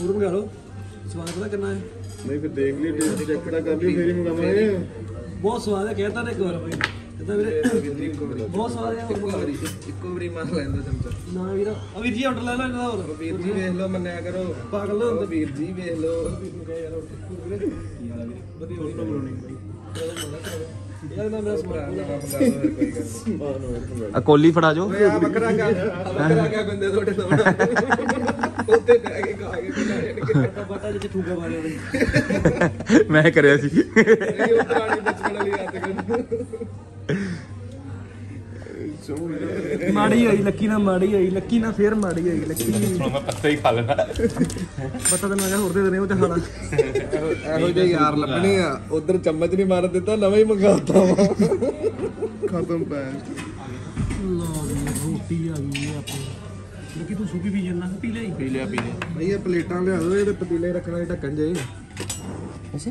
ਹੋਰ ਮੰਗਾ ਲਓ। ਸਵਾਦ ਪਤਾ ਕਿੰਨਾ ਹੈ? ਨਹੀਂ ਫਿਰ ਦੇਖ ਲਈ ਟੇਸਟ ਚੈੱਕ ਕਰਾ ਕਰ ਲਈ ਫੇਰ ਹੀ ਮੰਗਾਵਾਂਗੇ। ਬਹੁਤ ਸਵਾਦ ਹੈ ਕਹਿਤਾ ਨੇ ਇੱਕ ਵਾਰ। ਕਹਿੰਦਾ ਵੀਰੇ। ਬਹੁਤ ਸਵਾਦ ਹੈ ਹੋਰ ਮੰਗਾ ਲਓ। ਇੱਕੋ ਵਾਰੀ ਮਾਰ ਲੈਂਦਾ ਚਮਚਾ। ਨਾ ਵੀਰ ਆ ਵੀਰ ਜੀ ਆਰਡਰ ਲੈ ਲੈ ਇਹਨਾਂ ਦਾ ਹੋਰ ਵੀਰ ਜੀ ਵੇਖ ਲਓ ਮੰਨਿਆ ਕਰੋ। ਪਾਗਲ ਹੋ ਉਹ ਵੀਰ ਜੀ ਵੇਖ ਲਓ। ਵਧੀਆ ਵਧੀਆ ਬਣਾਉਣੀ ਯਾਰ ਨਾ ਮੇਰਾ ਸਮਾਨ ਕੋਈ ਗੱਲ ਆ ਕੋਲੀ ਫੜਾ ਜੋ। ਆ ਬੱਕਰਾ ਕਾ ਬੱਕਰਾ ਕਾ ਬੰਦੇ ਤੁਹਾਡੇ ਸਾਹਮਣੇ ਉੱਤੇ ਬਹਿ ਕੇ ਖਾ ਕੇ ਜਾਣ ਬਟਾ ਜਿੱਥੇ ਠੂਗਾ ਮਾਰੇ ਉਹਨੇ ਮੈਂ ਕਰਿਆ ਸੀ। ਵਾਲੀ ਕਰ ਮਾੜੀ ਹੋਈ ਲੱਕੀ ਨਾਲ ਮਾੜੀ ਹੋਈ ਲੱਕੀ ਨਾਲ ਫੇਰ ਮਾੜੀ ਹੋਈ ਲੱਕੀ ਮੈਂ ਪੱਤਾ ਹੀ ਖਾ ਲੈਣਾ ਬਟਾ ਤਾਂ ਮੈਂ ਹੋਰ ਦੇ ਦੇਣੇ ਉਹ ਤੇ ਖਾਣਾ। ਇਹੋ ਜਿਹੇ ਯਾਰ ਲੱਭਣੇ ਆ ਉਧਰ ਚਮਚ ਨਹੀਂ ਮਾਰ ਦਿੱਤਾ ਨਵਾਂ ਹੀ ਮੰਗਾਤਾ ਵਾ। ਖਤਮ ਪੈ ਲਓ ਵੀ ਰੋਟੀ ਆ ਗਈ ਹੈ ਆਪਣੀ। ਲੱਕੀ ਤੂੰ ਸੁੱਕੀ ਪੀ ਜੰਨਾ ਪੀ ਲਈ ਪੀ ਲਿਆ ਪੀ ਲਿਆ। ਭਈ ਇਹ ਪਲੇਟਾਂ ਲਿਆ ਦੋ ਇਹਦੇ ਪਤੀਲੇ ਰੱਖਣ ਵਾਲੇ ਢੱਕਣ ਜੇ। ਅੱਛਾ।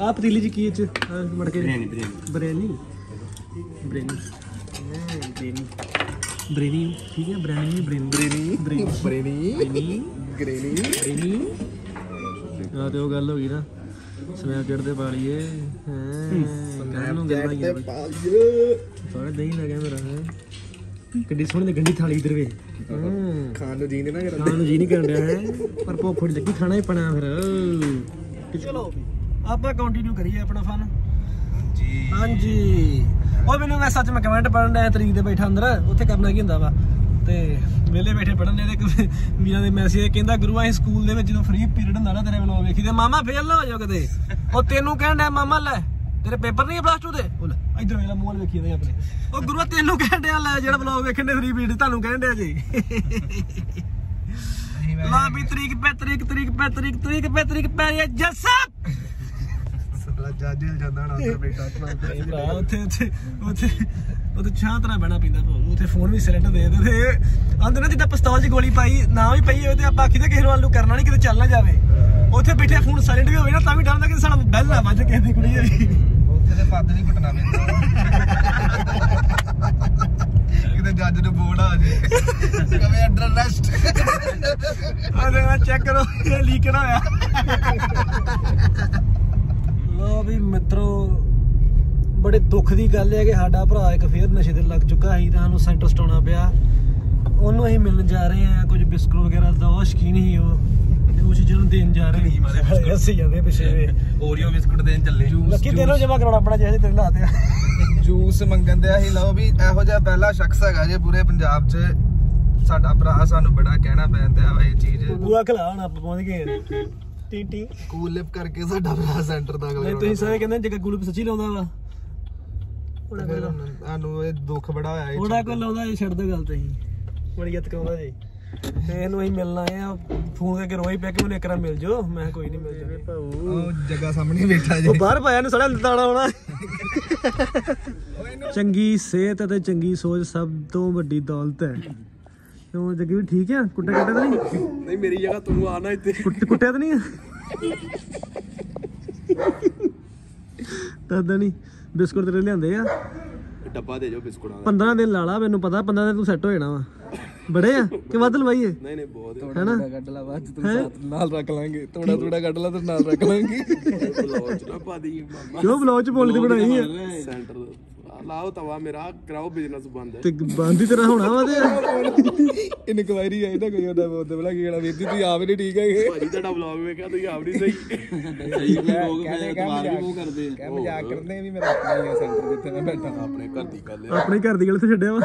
ਆ ਪਤੀਲੀ ਚ ਕੀ ਚ? ਮੜ ਕੇ। ਬਿਰਿਆਨੀ ਬਿਰਿਆਨੀ। ਬਰੇਨੀ ਬਰੇਨੀ ਹਮ, ਬਰੇਨੀ ਠੀਕ ਹੈ ਬਰੇਨੀ ਨਹੀਂ ਬਰੇਨੀ ਬਰੇਨੀ ਬਰੇਨੀ ਗ੍ਰੇਨੀ ਬਰੇਨੀ ਆ ਤੇ ਉਹ ਗੱਲ ਹੋ ਗਈ ਨਾ। ਸਨੈਪਚੈਟ ਤੇ ਪਾ ਹਾਂ ਕੱਲ ਨੂੰ ਗੱਲਾਂ ਹੀ ਆ ਬਈ। ਥੋੜਾ ਦਹੀਂ ਮੇਰਾ ਹੈ। ਕਿੱਡੀ ਸੋਹਣੀ ਤੇ ਗੰਢੀ ਥਾਲੀ ਇਧਰ ਵੇ ਖਾਣ ਨੂੰ ਜੀਂਦੇ ਨਾ ਕਰ ਖਾਣ ਨੂੰ ਜੀ ਨਹੀਂ ਕਰਨ ਪਰ ਭੁੱਖ ਥੋੜੀ ਲੱਗੀ ਖਾਣਾ ਹੀ ਪਣਾ ਫਿਰ। ਚਲੋ। ਆਪਾਂ ਕੰਟੀਨਿਊ ਕਰੀਏ ਆਪਣਾ ਫਨ ਜੀ ਹਾਂਜੀ। ਉਹ ਮੈਨੂੰ ਮੈਂ ਸੱਚ ਮੈਂ ਕਮੈਂਟ ਪੜਨ ਡਿਆ ਤਰੀਕ ਦੇ ਬੈਠਾ ਅੰਦਰ ਉੱਥੇ ਕਰਨਾ ਕੀ ਹੁੰਦਾ ਵਾ? ਤੇ ਵਿਹਲੇ ਬੈਠੇ ਪੜਨ ਦੇ ਇੱਕ ਵੀਰਾਂ ਦੇ ਮੈਸੇਜ ਕਹਿੰਦਾ ਗੁਰੂ ਅਸੀਂ ਸਕੂਲ ਦੇ ਵਿੱਚ ਜਦੋਂ ਫ੍ਰੀ ਪੀਰੀਅਡ ਹੁੰਦਾ ਨਾ ਤੇਰੇ ਵਲੋਗ ਵੇਖੀ ਤੇ ਮਾਮਾ ਫੇਲ ਨਾ ਹੋ ਜਾਓ ਕਿਤੇ। ਉਹ ਤੈਨੂੰ ਕਹਿਣ ਡਿਆ ਮਾਮਾ ਲੈ ਤੇਰੇ ਪੇਪਰ ਨਹੀਂ ਪਲੱਸ 2 ਦੇ? ਉਹ ਲੈ ਇਧਰ ਵੇਲਾ ਮੂੰਹ ਵੱਲ ਵੇਖੀ ਜਾਂਦੇ ਆਪਣੇ। ਉਹ ਗੁਰੂ ਤੈਨੂੰ ਕਹਿਣ ਡਿਆ ਲੈ ਜਿਹੜਾ ਵਲੋਗ ਵੇਖਣ ਦੇ ਫ੍ਰੀ ਪੀਰੀਅਡ ਤੁਹਾਨੂੰ ਕਹਿਣ ਡਿਆ ਜੀ। ਲਾ ਵੀ ਤਰੀਕ ਪੈ ਤਰੀਕ ਤਰੀਕ ਪੈ ਤਰੀਕ ਤਰੀਕ ਪੈ ਤਰੀਕ ਪੈ ਜੱਸਾ! ਸਾਲਾ ਜੱਜ ਜਾਂਦਾ ਨਾ ਉੱਧਰ ਬੈਠਾ ਭਰਾ ਉੱਥੇ ਉੱਥੇ ਉੱਥੇ ਉੱਥੇ ਸ਼ਾਂਤ ਨਾਲ ਬਹਿਣਾ ਪੈਂਦਾ ਭਾਊ ਉੱਥੇ ਫੋਨ ਵੀ ਸਾਇਲੈਂਟ ਦੇ ਦਿੰਦੇ ਤੇ ਆਂਦੇ ਨਾ ਜਿੱਦਾਂ ਪਿਸਤੌਲ 'ਚ ਗੋਲੀ ਪਾਈ ਨਾ ਵੀ ਪਈ ਹੋਵੇ ਤੇ ਆਪਾਂ ਆਖੀ ਤੇ ਕਿਸੇ ਨੂੰ ਨੂੰ ਕਰਨਾ ਨਹੀਂ ਕਿਤੇ ਚੱਲ ਨਾ ਜਾਵੇ। ਉੱਥੇ ਬੈਠੇ ਫੋਨ ਸਾਇਲੈਂਟ ਵੀ ਹੋਵੇ ਨਾ ਤਾਂ ਵੀ ਡਰਦਾ ਕਿ ਸਾਡਾ ਬੈਲ ਨਾ ਵੱਜ ਕਿਸੇ ਦੀ ਕੁੜੀ ਹੋਈ ਉੱਥੇ ਤੇ ਪੱਦ ਨਹੀਂ ਘਟਣਾ ਪੈਂਦਾ। ਕਿਤੇ ਜੱਜ ਨੂੰ ਬੋਰਡ ਆ ਜੇ। ਕਵੇ ਅੰਡਰ ਅਰੈਸਟ ਆਦੇ ਮੈਂ ਚੈੱਕ ਕਰੋ ਇਹ ਲੀਕ ਨਾ ਹੋਇਆ। ਲੋ ਵੀ ਮਿੱਤਰੋ ਬੜੇ ਦੁੱਖ ਦੀ ਗੱਲ ਹੈ ਕਿ ਸਾਡਾ ਭਰਾ ਇੱਕ ਫੇਰ ਨਸ਼ੇ ਤੇ ਲੱਗ ਚੁੱਕਾ ਸੀ ਤਾਂ ਸਾਨੂੰ ਸੈਂਟਰ ਸਟਾਉਣਾ ਪਿਆ। ਉਹਨੂੰ ਅਸੀਂ ਮਿਲਣ ਜਾ ਰਹੇ ਹਾਂ ਕੁਝ ਬਿਸਕੁਟ ਵਗੈਰਾ ਦਾ ਉਹ ਸ਼ਕੀਨ ਹੀ ਉਹ। ਤੇ ਉਹ ਚੀਜ਼ਾਂ ਨੂੰ ਦੇਣ ਜਾ ਰਹੇ ਹਾਂ। ਅਸੀਂ ਜਾਂਦੇ ਪਿੱਛੇ। ਓਰੀਓ ਬਿਸਕੁਟ ਦੇਣ ਚੱਲੇ। ਲੱਕੀ ਤੈਨੂੰ ਜਮਾ ਕਰਾਉਣਾ ਆਪਣਾ ਜਿਹੇ ਤੇਰੇ ਲਾਤੇ ਆ ਜੂਸ ਮੰਗਣ ਦੇ ਅਸੀਂ ਲਓ ਵੀ ਇਹੋ ਜਿਹਾ ਪਹਿਲਾ ਸ਼ਖਸ ਹੈਗਾ ਜੇ ਪੂਰੇ ਪੰਜਾਬ 'ਚ ਸਾਡਾ ਭਰਾ ਸਾਨੂੰ ਬੜਾ ਕਹਿਣਾ ਪੈਂਦਾ ਵਾ ਇਹ ਚੀਜ਼। ਪੂਰਾ ਖਿਲਾ ਹੁਣ ਆਪਾਂ ਪਹੁੰਚ ਗਏ ਟੀ ਟੀ। ਕੂਲ ਲਿਪ ਕਰਕੇ ਸਾਡਾ ਭਰਾ ਸੈਂਟਰ ਦਾ ਨਹੀਂ ਤੁਸੀਂ ਸਾਰੇ ਕਹਿੰਦੇ ਜਗਾ ਗੁਲੂਪ ਸੱਚੀ ਲਾਉਂਦਾ ਵਾ ਸਾਨੂੰ ਇਹ ਦੁੱਖ ਬੜਾ ਹੋਇਆ ਇਹ ਉਹਦਾ ਕੋਈ ਲਾਉਂਦਾ ਇਹ ਛੱਡ ਦੋ ਗੱਲ ਤੁਸੀਂ। ਬੜੀ ਯਤ ਕਰਾਉਂਦਾ ਜੀ ਤੇ ਇਹਨੂੰ ਅਸੀਂ ਮਿਲਣਾ ਆ। ਫੋਨ ਕਰਕੇ ਰੋਈ ਪਿਆ ਕਿ ਮੈਨੂੰ ਇੱਕ ਵਾਰ ਮਿਲ ਜਾਓ। ਮੈਂ ਕੋਈ ਨਹੀਂ ਮਿਲ ਜਾਵੇ ਭਾਊ ਉਹ ਜੱਗਾ ਸਾਹਮਣੇ ਬੈਠਾ ਜੇ। ਉਹ ਬਾਹਰ ਪਾਇਆ ਨੇ ਸਾਡਾ ਲਤਾੜਾ ਆਉਣਾ। ਚੰਗੀ ਸਿਹਤ ਅਤੇ ਚੰਗੀ ਸੋਚ ਸਭ ਤੋਂ ਵੱਡੀ ਦੌਲਤ ਹੈ। ਤੂੰ ਜੱਗੀ ਵੀ ਠੀਕ ਆ? ਕੁੱਟੇ ਕੱਟੇ ਤਾਂ ਨਹੀਂ? ਨਹੀਂ ਮੇਰੀ ਜਗ੍ਹਾ ਤੂੰ ਆਣਾ ਇੱਥੇ। ਕੁੱਟ ਕੁੱਟਿਆ ਤਾਂ ਨਹੀਂ? ਆ ਦੱਸਦਾ ਨਹੀਂ ਬਿਸਕੁਟ ਤੇਰੇ ਲਿਆਂਦੇ ਆ। ਡੱਬਾ ਦੇ ਜੋ ਬਿਸਕੁਟਾਂ 15 ਦਿਨ ਲਾ ਲਾ ਮੈਨੂੰ ਪਤਾ 15 ਦਿਨ ਤੂੰ ਸੈੱਟ ਹੋ ਜਾਣਾ ਵਾ। ਬੜੇ ਆ? ਕਿ ਵੱਧ ਲਵਾਈਏ? ਨਹੀਂ ਨਹੀਂ ਬਹੁਤ ਹੈਨਾ? ਕੱਢ ਲਾ ਬਾਅਦ ਤੂੰ ਸਾਥ ਨਾਲ ਰੱਖ ਲਾਂਗੇ। ਥੋੜਾ ਥੋੜਾ ਕੱਢ ਲਾ ਤੇ ਨਾਲ ਰੱਖ ਲਾਂਗੇ। ਲੋਚ ਨਾ ਪਾ ਦੀ ਮਾਮਾ। ਕਿਉਂ ਬਲੌਗ ਚ ਬੋਲਦੀ ਬਣਾਈ ਆ? ਸੈਂਟਰ ਲਾਓ ਤਵਾ ਮੇਰਾ ਕਰਾਓ ਬਿਜ਼ਨਸ ਬੰਦ। ਤੇ ਬੰਦੀ ਤੇਰਾ ਹੋਣਾ ਵਾ ਤੇ। ਇਨਕੁਆਇਰੀ ਆਈ ਤਾਂ ਕੋਈ ਉਹਦਾ ਬੋਲਦੇ ਬਲਾ ਕੀ ਕਹਿਣਾ ਵੀਰ ਜੀ ਤੁਸੀਂ ਆਪ ਨਹੀਂ ਠੀਕ ਹੈਗੇ। ਭਾਜੀ ਤੁਹਾਡਾ ਵਲੌਗ ਵੇਖਿਆ ਤੁਸੀਂ ਆਪ ਨਹੀਂ ਸਹੀ। ਸਹੀ ਲੋਕ ਫਿਰ ਇਤਵਾਰ ਵੀ ਉਹ ਕਰਦੇ ਕਹਿ ਮਜ਼ਾਕ ਕਰਦੇ ਵੀ ਮੇਰਾ ਆਪਣਾ ਹੀ ਆ ਸੈਂਟਰ ਜਿੱਥੇ ਮੈਂ ਬੈਠਾ ਆਪਣੇ ਘਰ ਦੀ ਗੱਲ ਹੈ ਆਪਣੇ ਘਰ ਦੀ ਗੱਲ ਤੇ ਛੱਡਿਆ ਵਾ।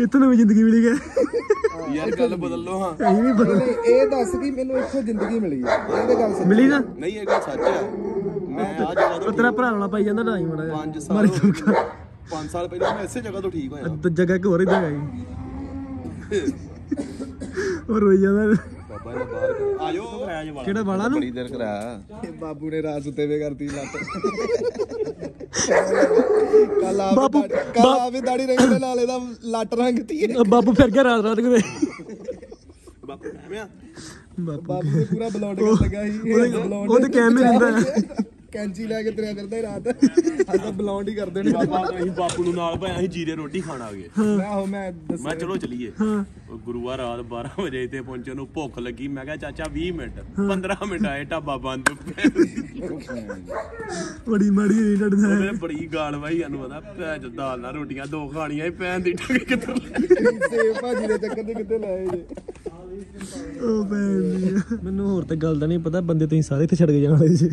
ਇਤੋਂ ਨਵੀਂ ਜ਼ਿੰਦਗੀ ਮਿਲੀ ਗਿਆ ਯਾਰ ਗੱਲ ਬਦਲ ਲਓ ਹਾਂ। ਅਸੀਂ ਵੀ ਬਦਲ ਇਹ ਦੱਸ ਕਿ ਮੈਨੂੰ ਇੱਥੋਂ ਜ਼ਿੰਦਗੀ ਮਿਲੀ ਹੈ ਇਹ ਤੇ ਗੱਲ ਮਿਲੀ ਨਾ? ਨਹੀਂ ਇਹ ਗੱਲ ਸੱਚ ਹੈ ਆ। ਉਹ ਤੇਰਾ ਭਰਾ ਰੌਲਾ ਪਾਈ ਜਾਂਦਾ ਢਾਈ ਮੜਾ ਪੰਜ ਸਾਲ ਮਾਰੀ ਤੁਮਕਾ 5 ਸਾਲ ਪਹਿਲਾਂ ਮੈਂ ਇਸੇ ਜਗ੍ਹਾ ਤੋਂ ਠੀਕ ਹੋਇਆ। ਤੇ ਜਗ੍ਹਾ ਕਿ ਹੋਰ ਇਦਾਂ ਗਈ ਉਹ ਰੋਈ ਜਾਂਦਾ। ਬਾਬਾ ਨੇ ਬਾਹਰ ਕਰ ਆਜੋ। ਕਿਹੜਾ ਵਾਲਾ ਨੂੰ? ਦੇਰ ਕਰਾਇਆ। ਇਹ ਬਾਬੂ ਨੇ ਰਾਤ ਸੁੱਤੇ ਵੇ ਕਰਤੀ ਲੱਤ। ਕੱਲ ਆ ਬਾਪੂ- ਕੱਲ ਵੀ ਦਾੜੀ ਰੰਗ ਦੇ ਨਾਲ ਇਹਦਾ ਲੱਟ ਰੰਗਤੀ ਹੈ। ਬਾਪੂ ਫਿਰ ਗਿਆ ਰਾਤ ਰਾਤ ਕਿਤੇ ਬਾਪੂ ਐਵੇਂ ਆ। ਬਾਪੂ ਬਾਬੂ ਨੇ ਪੂਰਾ ਬਲੌਂਡ ਕਰ ਲੱਗਾ ਸੀ। ਉਹਦੇ ਕੈਮਰੇ ਰਹਿੰਦਾ ਕੈਂਚੀ ਲੈ ਕੇ ਤੁਰਿਆ ਫਿਰਦਾ ਸੀ ਰਾਤ। ਅੱਜ ਬਲੌਂਡ ਹੀ ਕਰਦੇ ਨੇ। ਬਾਬਾ ਅਸੀਂ ਬਾਪੂ ਨੂੰ ਨਾਲ ਭਾਈ ਅਸੀਂ ਜੀਰੇ ਰੋਟੀ ਖਾਣ ਆ ਗਏ। ਮੈਂ ਹੋ ਮੈਂ ਦੱਸ ਮੈਂ ਚਲੋ ਚਲੀਏ। ਹਾਂ। ਉਹ ਗੁਰੂਵਾਰ ਰਾਤ 12 ਵਜੇ ਤੇ ਪਹੁੰਚੇ ਨੂੰ ਭੁੱਖ ਲੱਗੀ। ਮੈਂ ਕਿਹਾ ਚਾਚਾ 20 ਮਿੰਟ। 15 ਮਿੰਟ ਆਏ ਢਾਬਾ ਬੰਦ। ਬੜੀ ਮਾੜੀ ਹੋਈ ਲੜਦਾ ਉਹਨੇ ਬੜੀ ਗਾਲ ਵਾਈ ਸਾਨੂੰ ਪਤਾ ਭੈ ਚ ਦਾਲ ਨਾਲ ਰੋਟੀਆਂ ਦੋ ਖਾਣੀਆਂ ਹੀ ਪੈਣ ਦੀ ਟੱਕ ਕਿੱਧਰ ਲੈ ਸੇਵ ਭਾਜੀ ਦੇ ਚੱਕਰ ਤੇ ਕਿੱਥੇ ਲਾਏ ਜੇ? ਉਹ ਭੈਣ ਮੈਨੂੰ ਹੋਰ ਤੇ ਗੱਲ ਦਾ ਨਹੀਂ ਪਤਾ ਬੰਦੇ ਤੁਸੀਂ ਸਾਰੇ ਇੱਥੇ ਛੱਡ ਕੇ ਜਾਣ ਵਾਲੇ ਜੀ।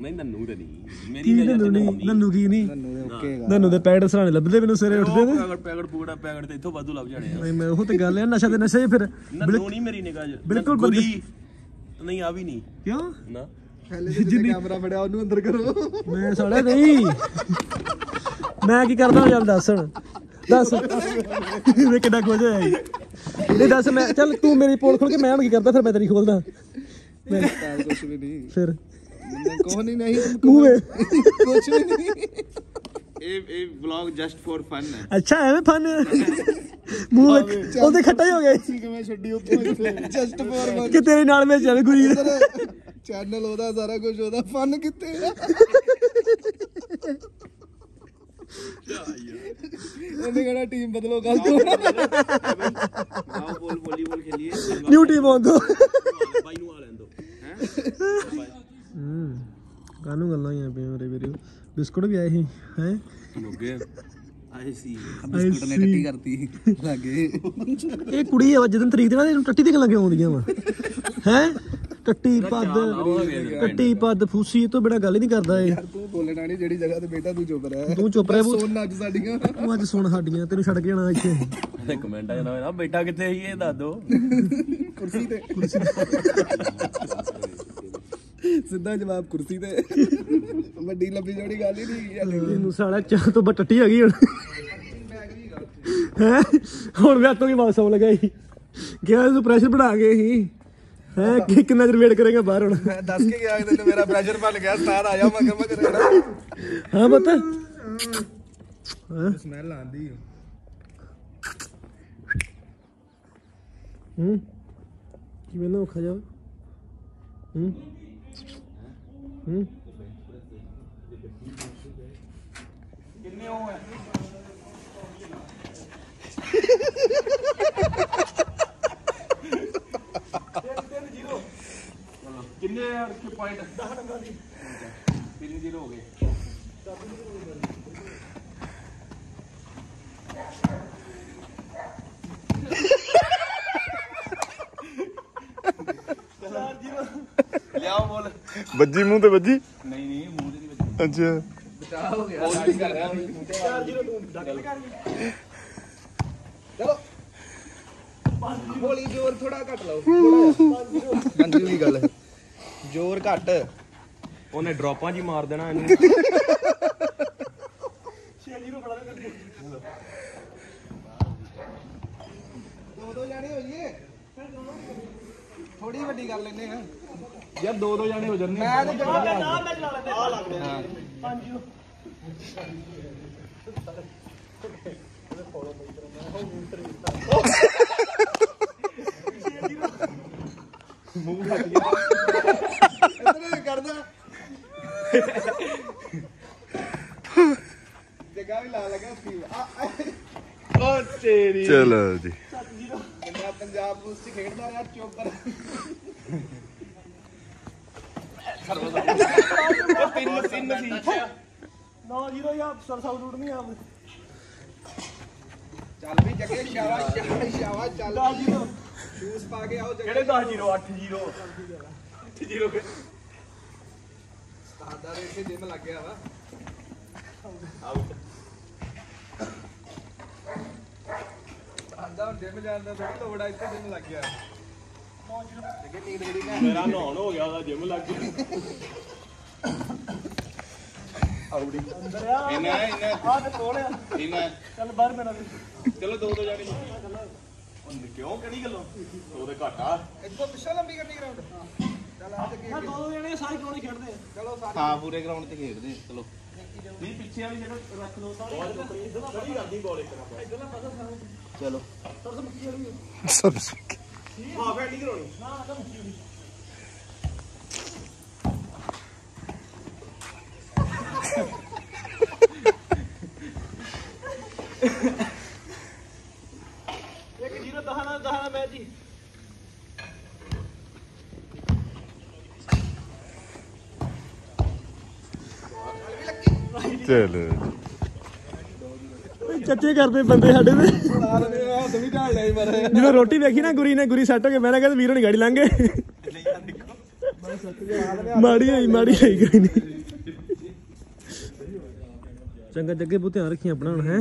ਨਹੀਂ ਨੰਨੂ ਤੇ ਨਹੀਂ। ਮੇਰੀ ਕੀ ਨਜ਼ਰ ਨੰਨੂ ਚ ਨਹੀਂ? ਨੰਨੂ ਨੰਨੂ ਕੀ ਨਹੀਂ? ਨੰਨੂ ਦੇ ਓਕੇ ਨੰਨੂ ਦੇ ਪੈਕਟ ਸਰਾਣੇ ਲੱਭਦੇ ਮੈਨੂੰ ਸਵੇਰੇ ਉੱਠਦੇ ਨੇ ਪੈਕਟ ਪੈਕਟ ਪੂੜਾ ਪੈਕਟ ਤੇ ਇੱਥੋਂ ਵਾਧੂ ਲੱਭ ਜਾਣੇ ਆ। ਨਹੀਂ ਮੈਂ ਉਹ ਤੇ ਗੱਲ ਹੈ ਨਸ਼ਾ ਤੇ ਨਸ਼ਾ ਹੀ ਫਿਰ। ਨੰਨੂ ਨਹੀਂ ਮੇਰੀ ਨਿਗਾਹ 'ਚ। ਬਿਲਕੁਲ ਬੰਦੇ- ਨਹੀਂ ਆ ਵੀ ਨਹੀਂ। ਕਿਉਂ? ਨਾ। ਪਹਿਲੇ ਤੇ ਜਿਹਨੇ ਕੈਮਰਾ ਫੜਿਆ ਉਹਨੂੰ ਅੰਦਰ ਕਰੋ। ਮੈਂ ਸਾਲਾ ਨਹੀਂ। ਮੈਂ ਕੀ ਕਰਦਾ ਚੱਲ ਦੱਸ। ਹੁਣ ਦੱਸ। ਵੇ ਕਿੱਡਾ ਖੋਜ ਹੋਇਆ। ਨਹੀਂ ਦੱਸ ਮੈਂ ਚੱਲ ਤੂੰ ਮੇਰੀ ਪੋਲ ਖੋਲ ਕੇ ਮੈਂ ਹੁਣ ਕੀ ਕਰਦਾ ਫਿਰ ਮੈਂ ਤੇਰੀ ਖੋਲਦਾ ਮੈਂ ਤਾਂ ਕੁਝ ਵੀ ਨਹੀਂ। ਫਿਰ। ਕੋਹ ਨਹੀਂ ਨਹੀਂ ਮੂੰਹ ਵੇ। ਕੁਝ ਵੀ ਨਹੀਂ। ਇਹ ਇਹ ਵਲੌਗ ਜਸਟ ਫॉर ਫਨ ਹੈ। ਅੱਛਾ ਐਵੇਂ ਫਨ ਮੂੰਹ ਉਹਦੇ ਖੱਟਾ ਹੀ ਹੋ ਗਿਆ ਈ। ਕਿਵੇਂ ਛੱਡੀ ਉੱਤੋਂ ਜਸਟ ਫॉर ਕਿ ਤੇਰੇ ਨਾਲ ਮੈਂ ਚੱਲ ਗੁਰੀ ਚੈਨਲ ਉਹਦਾ ਸਾਰਾ ਕੁਝ ਉਹਦਾ। ਫਨ ਕਿੱਥੇ ਉਹਨੇ ਕਹਿੰਦਾ ਟੀਮ ਬਦਲੋ ਕੱਲ ਤੋਂ? ਆਓ ਬੋਲ ਵਾਲੀਬਾਲ ਖੇਲੀਏ। ਨਿਊ ਟੀਮ ਆਉਂ ਦੋ। ਬਾਈ ਨੂੰ ਆ ਲੈਣ ਦੋ ਹੈ? ਹੂੰ ਕਾਨੂੰ ਗੱਲਾਂ ਹੀ ਆ ਪਈਆਂ ਮੇਰੇ ਵੀਰੋ। ਬਿਸਕੁਟ ਵੀ ਆਏ ਸੀ ਹੈ? ਮੁੱਗੇ ਆਏ ਸੀ। ਬਿਸਕੁਟ ਨੇ ਟੱਟੀ ਕਰਤੀ ਲੱਗੇ। ਇਹ ਕੁੜੀ ਆ ਜਦੋਂ ਤਰੀਕ ਦੇਣਾ ਇਹਨੂੰ ਟੱਟੀ ਦੇ ਲੱਗੇ ਆਉਂਦੀਆਂ ਵਾ। ਹੈ? ਟੱਟੀ ਪੱਦ ਟੱਟੀ ਪੱਦ ਫੂਸੀ ਇਹ ਤੋਂ ਬਿਨਾ ਗੱਲ ਹੀ ਨਹੀਂ ਕਰਦਾ ਇਹ। ਤੂੰ ਬੋਲਣਾ ਨਹੀਂ ਜਿਹੜੀ ਜਗ੍ਹਾ ਤੇ ਬੈਠਾ ਤੂੰ ਚੁੱਪ ਰਹਿ। ਤੂੰ ਚੁੱਪ ਰਹਿ ਬੂ ਸੋਨ ਅੱਜ ਸਾਡੀਆਂ। ਤੂੰ ਅੱਜ ਸੁਣ ਸਾਡੀਆਂ ਤੈਨੂੰ ਛੱਡ ਕੇ ਜਾਣਾ ਇੱਥੇ। ਤੇ ਕਮੈਂਟਾਂ ਜਨਾ ਨਾ ਬੇਟਾ ਕਿੱਥੇ ਸੀ ਇਹ ਦੱਸ ਦੋ। ਕੁਰਸੀ ਤੇ। ਸਿੱਧਾ ਜਵਾਬ ਕੁਰਸੀ ਤੇ। ਵੱਡੀ ਲੰਬੀ ਜੋੜੀ ਗੱਲ ਹੀ ਨਹੀਂ ਹੈ ਇਹਨੂੰ ਸਾਲਾ ਚਾਹ ਤੋਂ ਬਾ ਟੱਟੀ ਆ ਗਈ ਹੁਣ। ਹੈ? ਹੁਣ ਵੀ ਆਤੋਂ ਕੀ ਵਾਪਸ ਆਉਣ ਲੱਗਾ ਸੀ। ਗਿਆ ਤੂੰ ਪ੍ਰੈਸ਼ਰ ਬਣਾ ਕੇ ਸੀ ਹੈ ਕਿ ਕਿੰਨਾ ਚਿਰ ਵੇਟ ਕਰੇਗਾ ਬਾਹਰ ਹੁਣ? ਮੈਂ ਦੱਸ ਕੇ ਗਿਆ ਕਿ ਤੈਨੂੰ ਮੇਰਾ ਪ੍ਰੈਸ਼ਰ ਬਣ ਗਿਆ ਸਟਾਰ ਆਇਆ ਮਗਰ ਮਗਰ ਰਹਿਣਾ ਹਾਂ ਪੁੱਤ। ਸਮੈਲ ਆਂਦੀ ਹੂੰ? ਕਿਵੇਂ ਨਾ ਖਾ ਜਾ ਹੂੰ? ਹੂੰ? ਕਿੰਨੇ ਯਾਰ ਕਿ ਪੁਆਇੰਟ 10 ਨੰਬਰ ਦੀ 3 0 ਹੋ ਗਏ ਲਿਆਓ ਬੋਲ ਵੱਜੀ ਮੂੰਹ ਤੇ ਵੱਜੀ ਨਹੀਂ ਨਹੀਂ ਮੂੰਹ ਤੇ ਨਹੀਂ ਵੱਜੀ ਅੱਛਾ ਚਲੋ ਬੋਲੀ ਜ਼ੋਰ ਥੋੜਾ ਘੱਟ ਲਾਓ ਥੋੜਾ ਹਾਂਜੀ ਵੀ ਗੱਲ ਹੈ ਜ਼ੋਰ ਘੱਟ। ਉਹਨੇ ਡ੍ਰੌਪਾਂ 'ਚ ਹੀ ਮਾਰ ਦੇਣਾ ਇਹਨੂੰ। ਦੋ ਦੋ। ਜਾਣੇ ਹੋਈਏ ਥੋੜੀ ਵੱਡੀ ਕਰ ਲੈਨੇ ਆ। ਯਾਰ ਦੋ ਦੋ ਜਾਣੇ ਹੋ ਜਾਂਦੇ ਮੈਂ ਤੇ ਜਵਾਬ ਇਤਨੇ ਕਰਦਾ। ਜਗਾ ਵੀ ਲਾ ਲਗਾ ਸੀ ਓ ਤੇਰੀ। ਚਲੋ ਜੀ। ਬੰਦਾ ਪੰਜਾਬ ਪੁਲਿਸ ਚ ਖੇਡਦਾ ਰਿਹਾ ਚੋਪਰ। ਤਿੰਨ ਤਿੰਨ ਸੀ। 9-0 ਜਾਂ ਸਰ ਸਾਊ ਰੂਟ ਨਹੀਂ ਆ ਚੱਲ ਵੀ ਜੱਗੇ ਸ਼ਾਵਾ ਸ਼ਾਵਾ ਸ਼ਾਵਾ ਚੱਲ। 10 ਸ਼ੂਜ਼ ਪਾ ਕੇ ਆਓ ਜੱਗੇ। ਕਿਹੜੇ 10 0 8 0 8 0 ਦੇ ਇੱਥੇ ਜਿਮ ਲੱਗ ਗਿਆ ਵਾ। ਸਾਦਾ ਹੁਣ ਜਿਮ ਜਾਣ ਦਾ ਥੋੜੀ ਲੋੜ ਆ ਇੱਥੇ ਜਿਮ ਲੱਗ ਗਿਆ। ਜੱਗੇ ਨੀਂਦ ਬੜੀ ਘੈਂਟ ਮੇਰਾ ਨਹਾਉਣ ਹੋ ਗਿਆ ਉਹਦਾ ਜਿਮ ਲੱਗ ਗਿਆ। ਆਉੜੀ ਇਹਨਾਂ ਇਹਨਾਂ ਆ ਤੇ ਕੋਲਿਆ ਇਹਨਾਂ ਚੱਲ ਬਾਹਰ ਮੇਰਾ ਵੀ। ਚਲੋ ਦੋ ਦੋ ਜਾਣੇ ਉਹਨੇ ਕਿਉਂ ਕਿਹੜੀ ਗੱਲੋਂ? ਉਹਦੇ ਘਾਟਾ ਇੱਥੋਂ ਪਿੱਛੋਂ ਲੰਬੀ ਕਰਨੀ ਗਰਾਊਂਡ ਜੱਗੇ ਦੋ ਦੋ ਜਣੇ ਸਾਰੇ ਕੋਲ ਖੇਡਦੇ ਆ। ਚਲੋ ਸਾਰੇ ਹਾਂ ਪੂਰੇ ਗਰਾਊਂਡ ਤੇ ਖੇਡਦੇ ਆ, ਚਲੋ। ਨਹੀਂ ਪਿੱਛੇ ਵਾਲੀ ਜਿਹੜਾ ਰੱਖ ਲਓ ਸਾਰੇ ਖੜੀ ਕਰਦੀ ਬੋਲ ਇੱਕ ਨਾ ਇਧਰਲਾ ਪਾਸਾ ਸਾਰੇ। ਚਲੋ। ਸਰਸ ਮੁੱਕੀ ਵਾਲੀ ਸਭ ਹਾਂ ਬੈਟਿੰਗ ਕਰਾਉਣੀ। ਨਾ ਤਾਂ ਮੁੱਕੀ ਵਾਲੀ ਇੱਕ ਜੀਰੋ ਦਹਾਂ ਨਾਲ ਦਹਾਂ ਮੈਚ ਹੀ ਚਲੋ। ਚੱਚੇ ਕਰਦੇ ਬੰਦੇ ਸਾਡੇ ਤੇ। ਨਾਲ ਦੇ ਹੱਥ ਵੀ ਢਾਲ ਲਈ ਮਰੇ ਜਦੋਂ ਰੋਟੀ ਵੇਖੀ ਨਾ ਗੁਰੀ ਨੇ ਗੁਰੀ ਸੈੱਟ ਹੋ ਕੇ ਮੈਂ ਨਾ ਕਹਿੰਦਾ ਵੀਰੋ ਨਹੀਂ ਗਾੜੀ ਲੰਘੇ ਮਾੜੀ ਹੋਈ ਮਾੜੀ ਹੋਈ ਨਹੀਂ ਚੰਗਾ ਜੱਗੇ ਬਹੁਤ ਧਿਆਨ ਰੱਖੀ ਆਪਣਾ ਹੁਣ ਹੈ?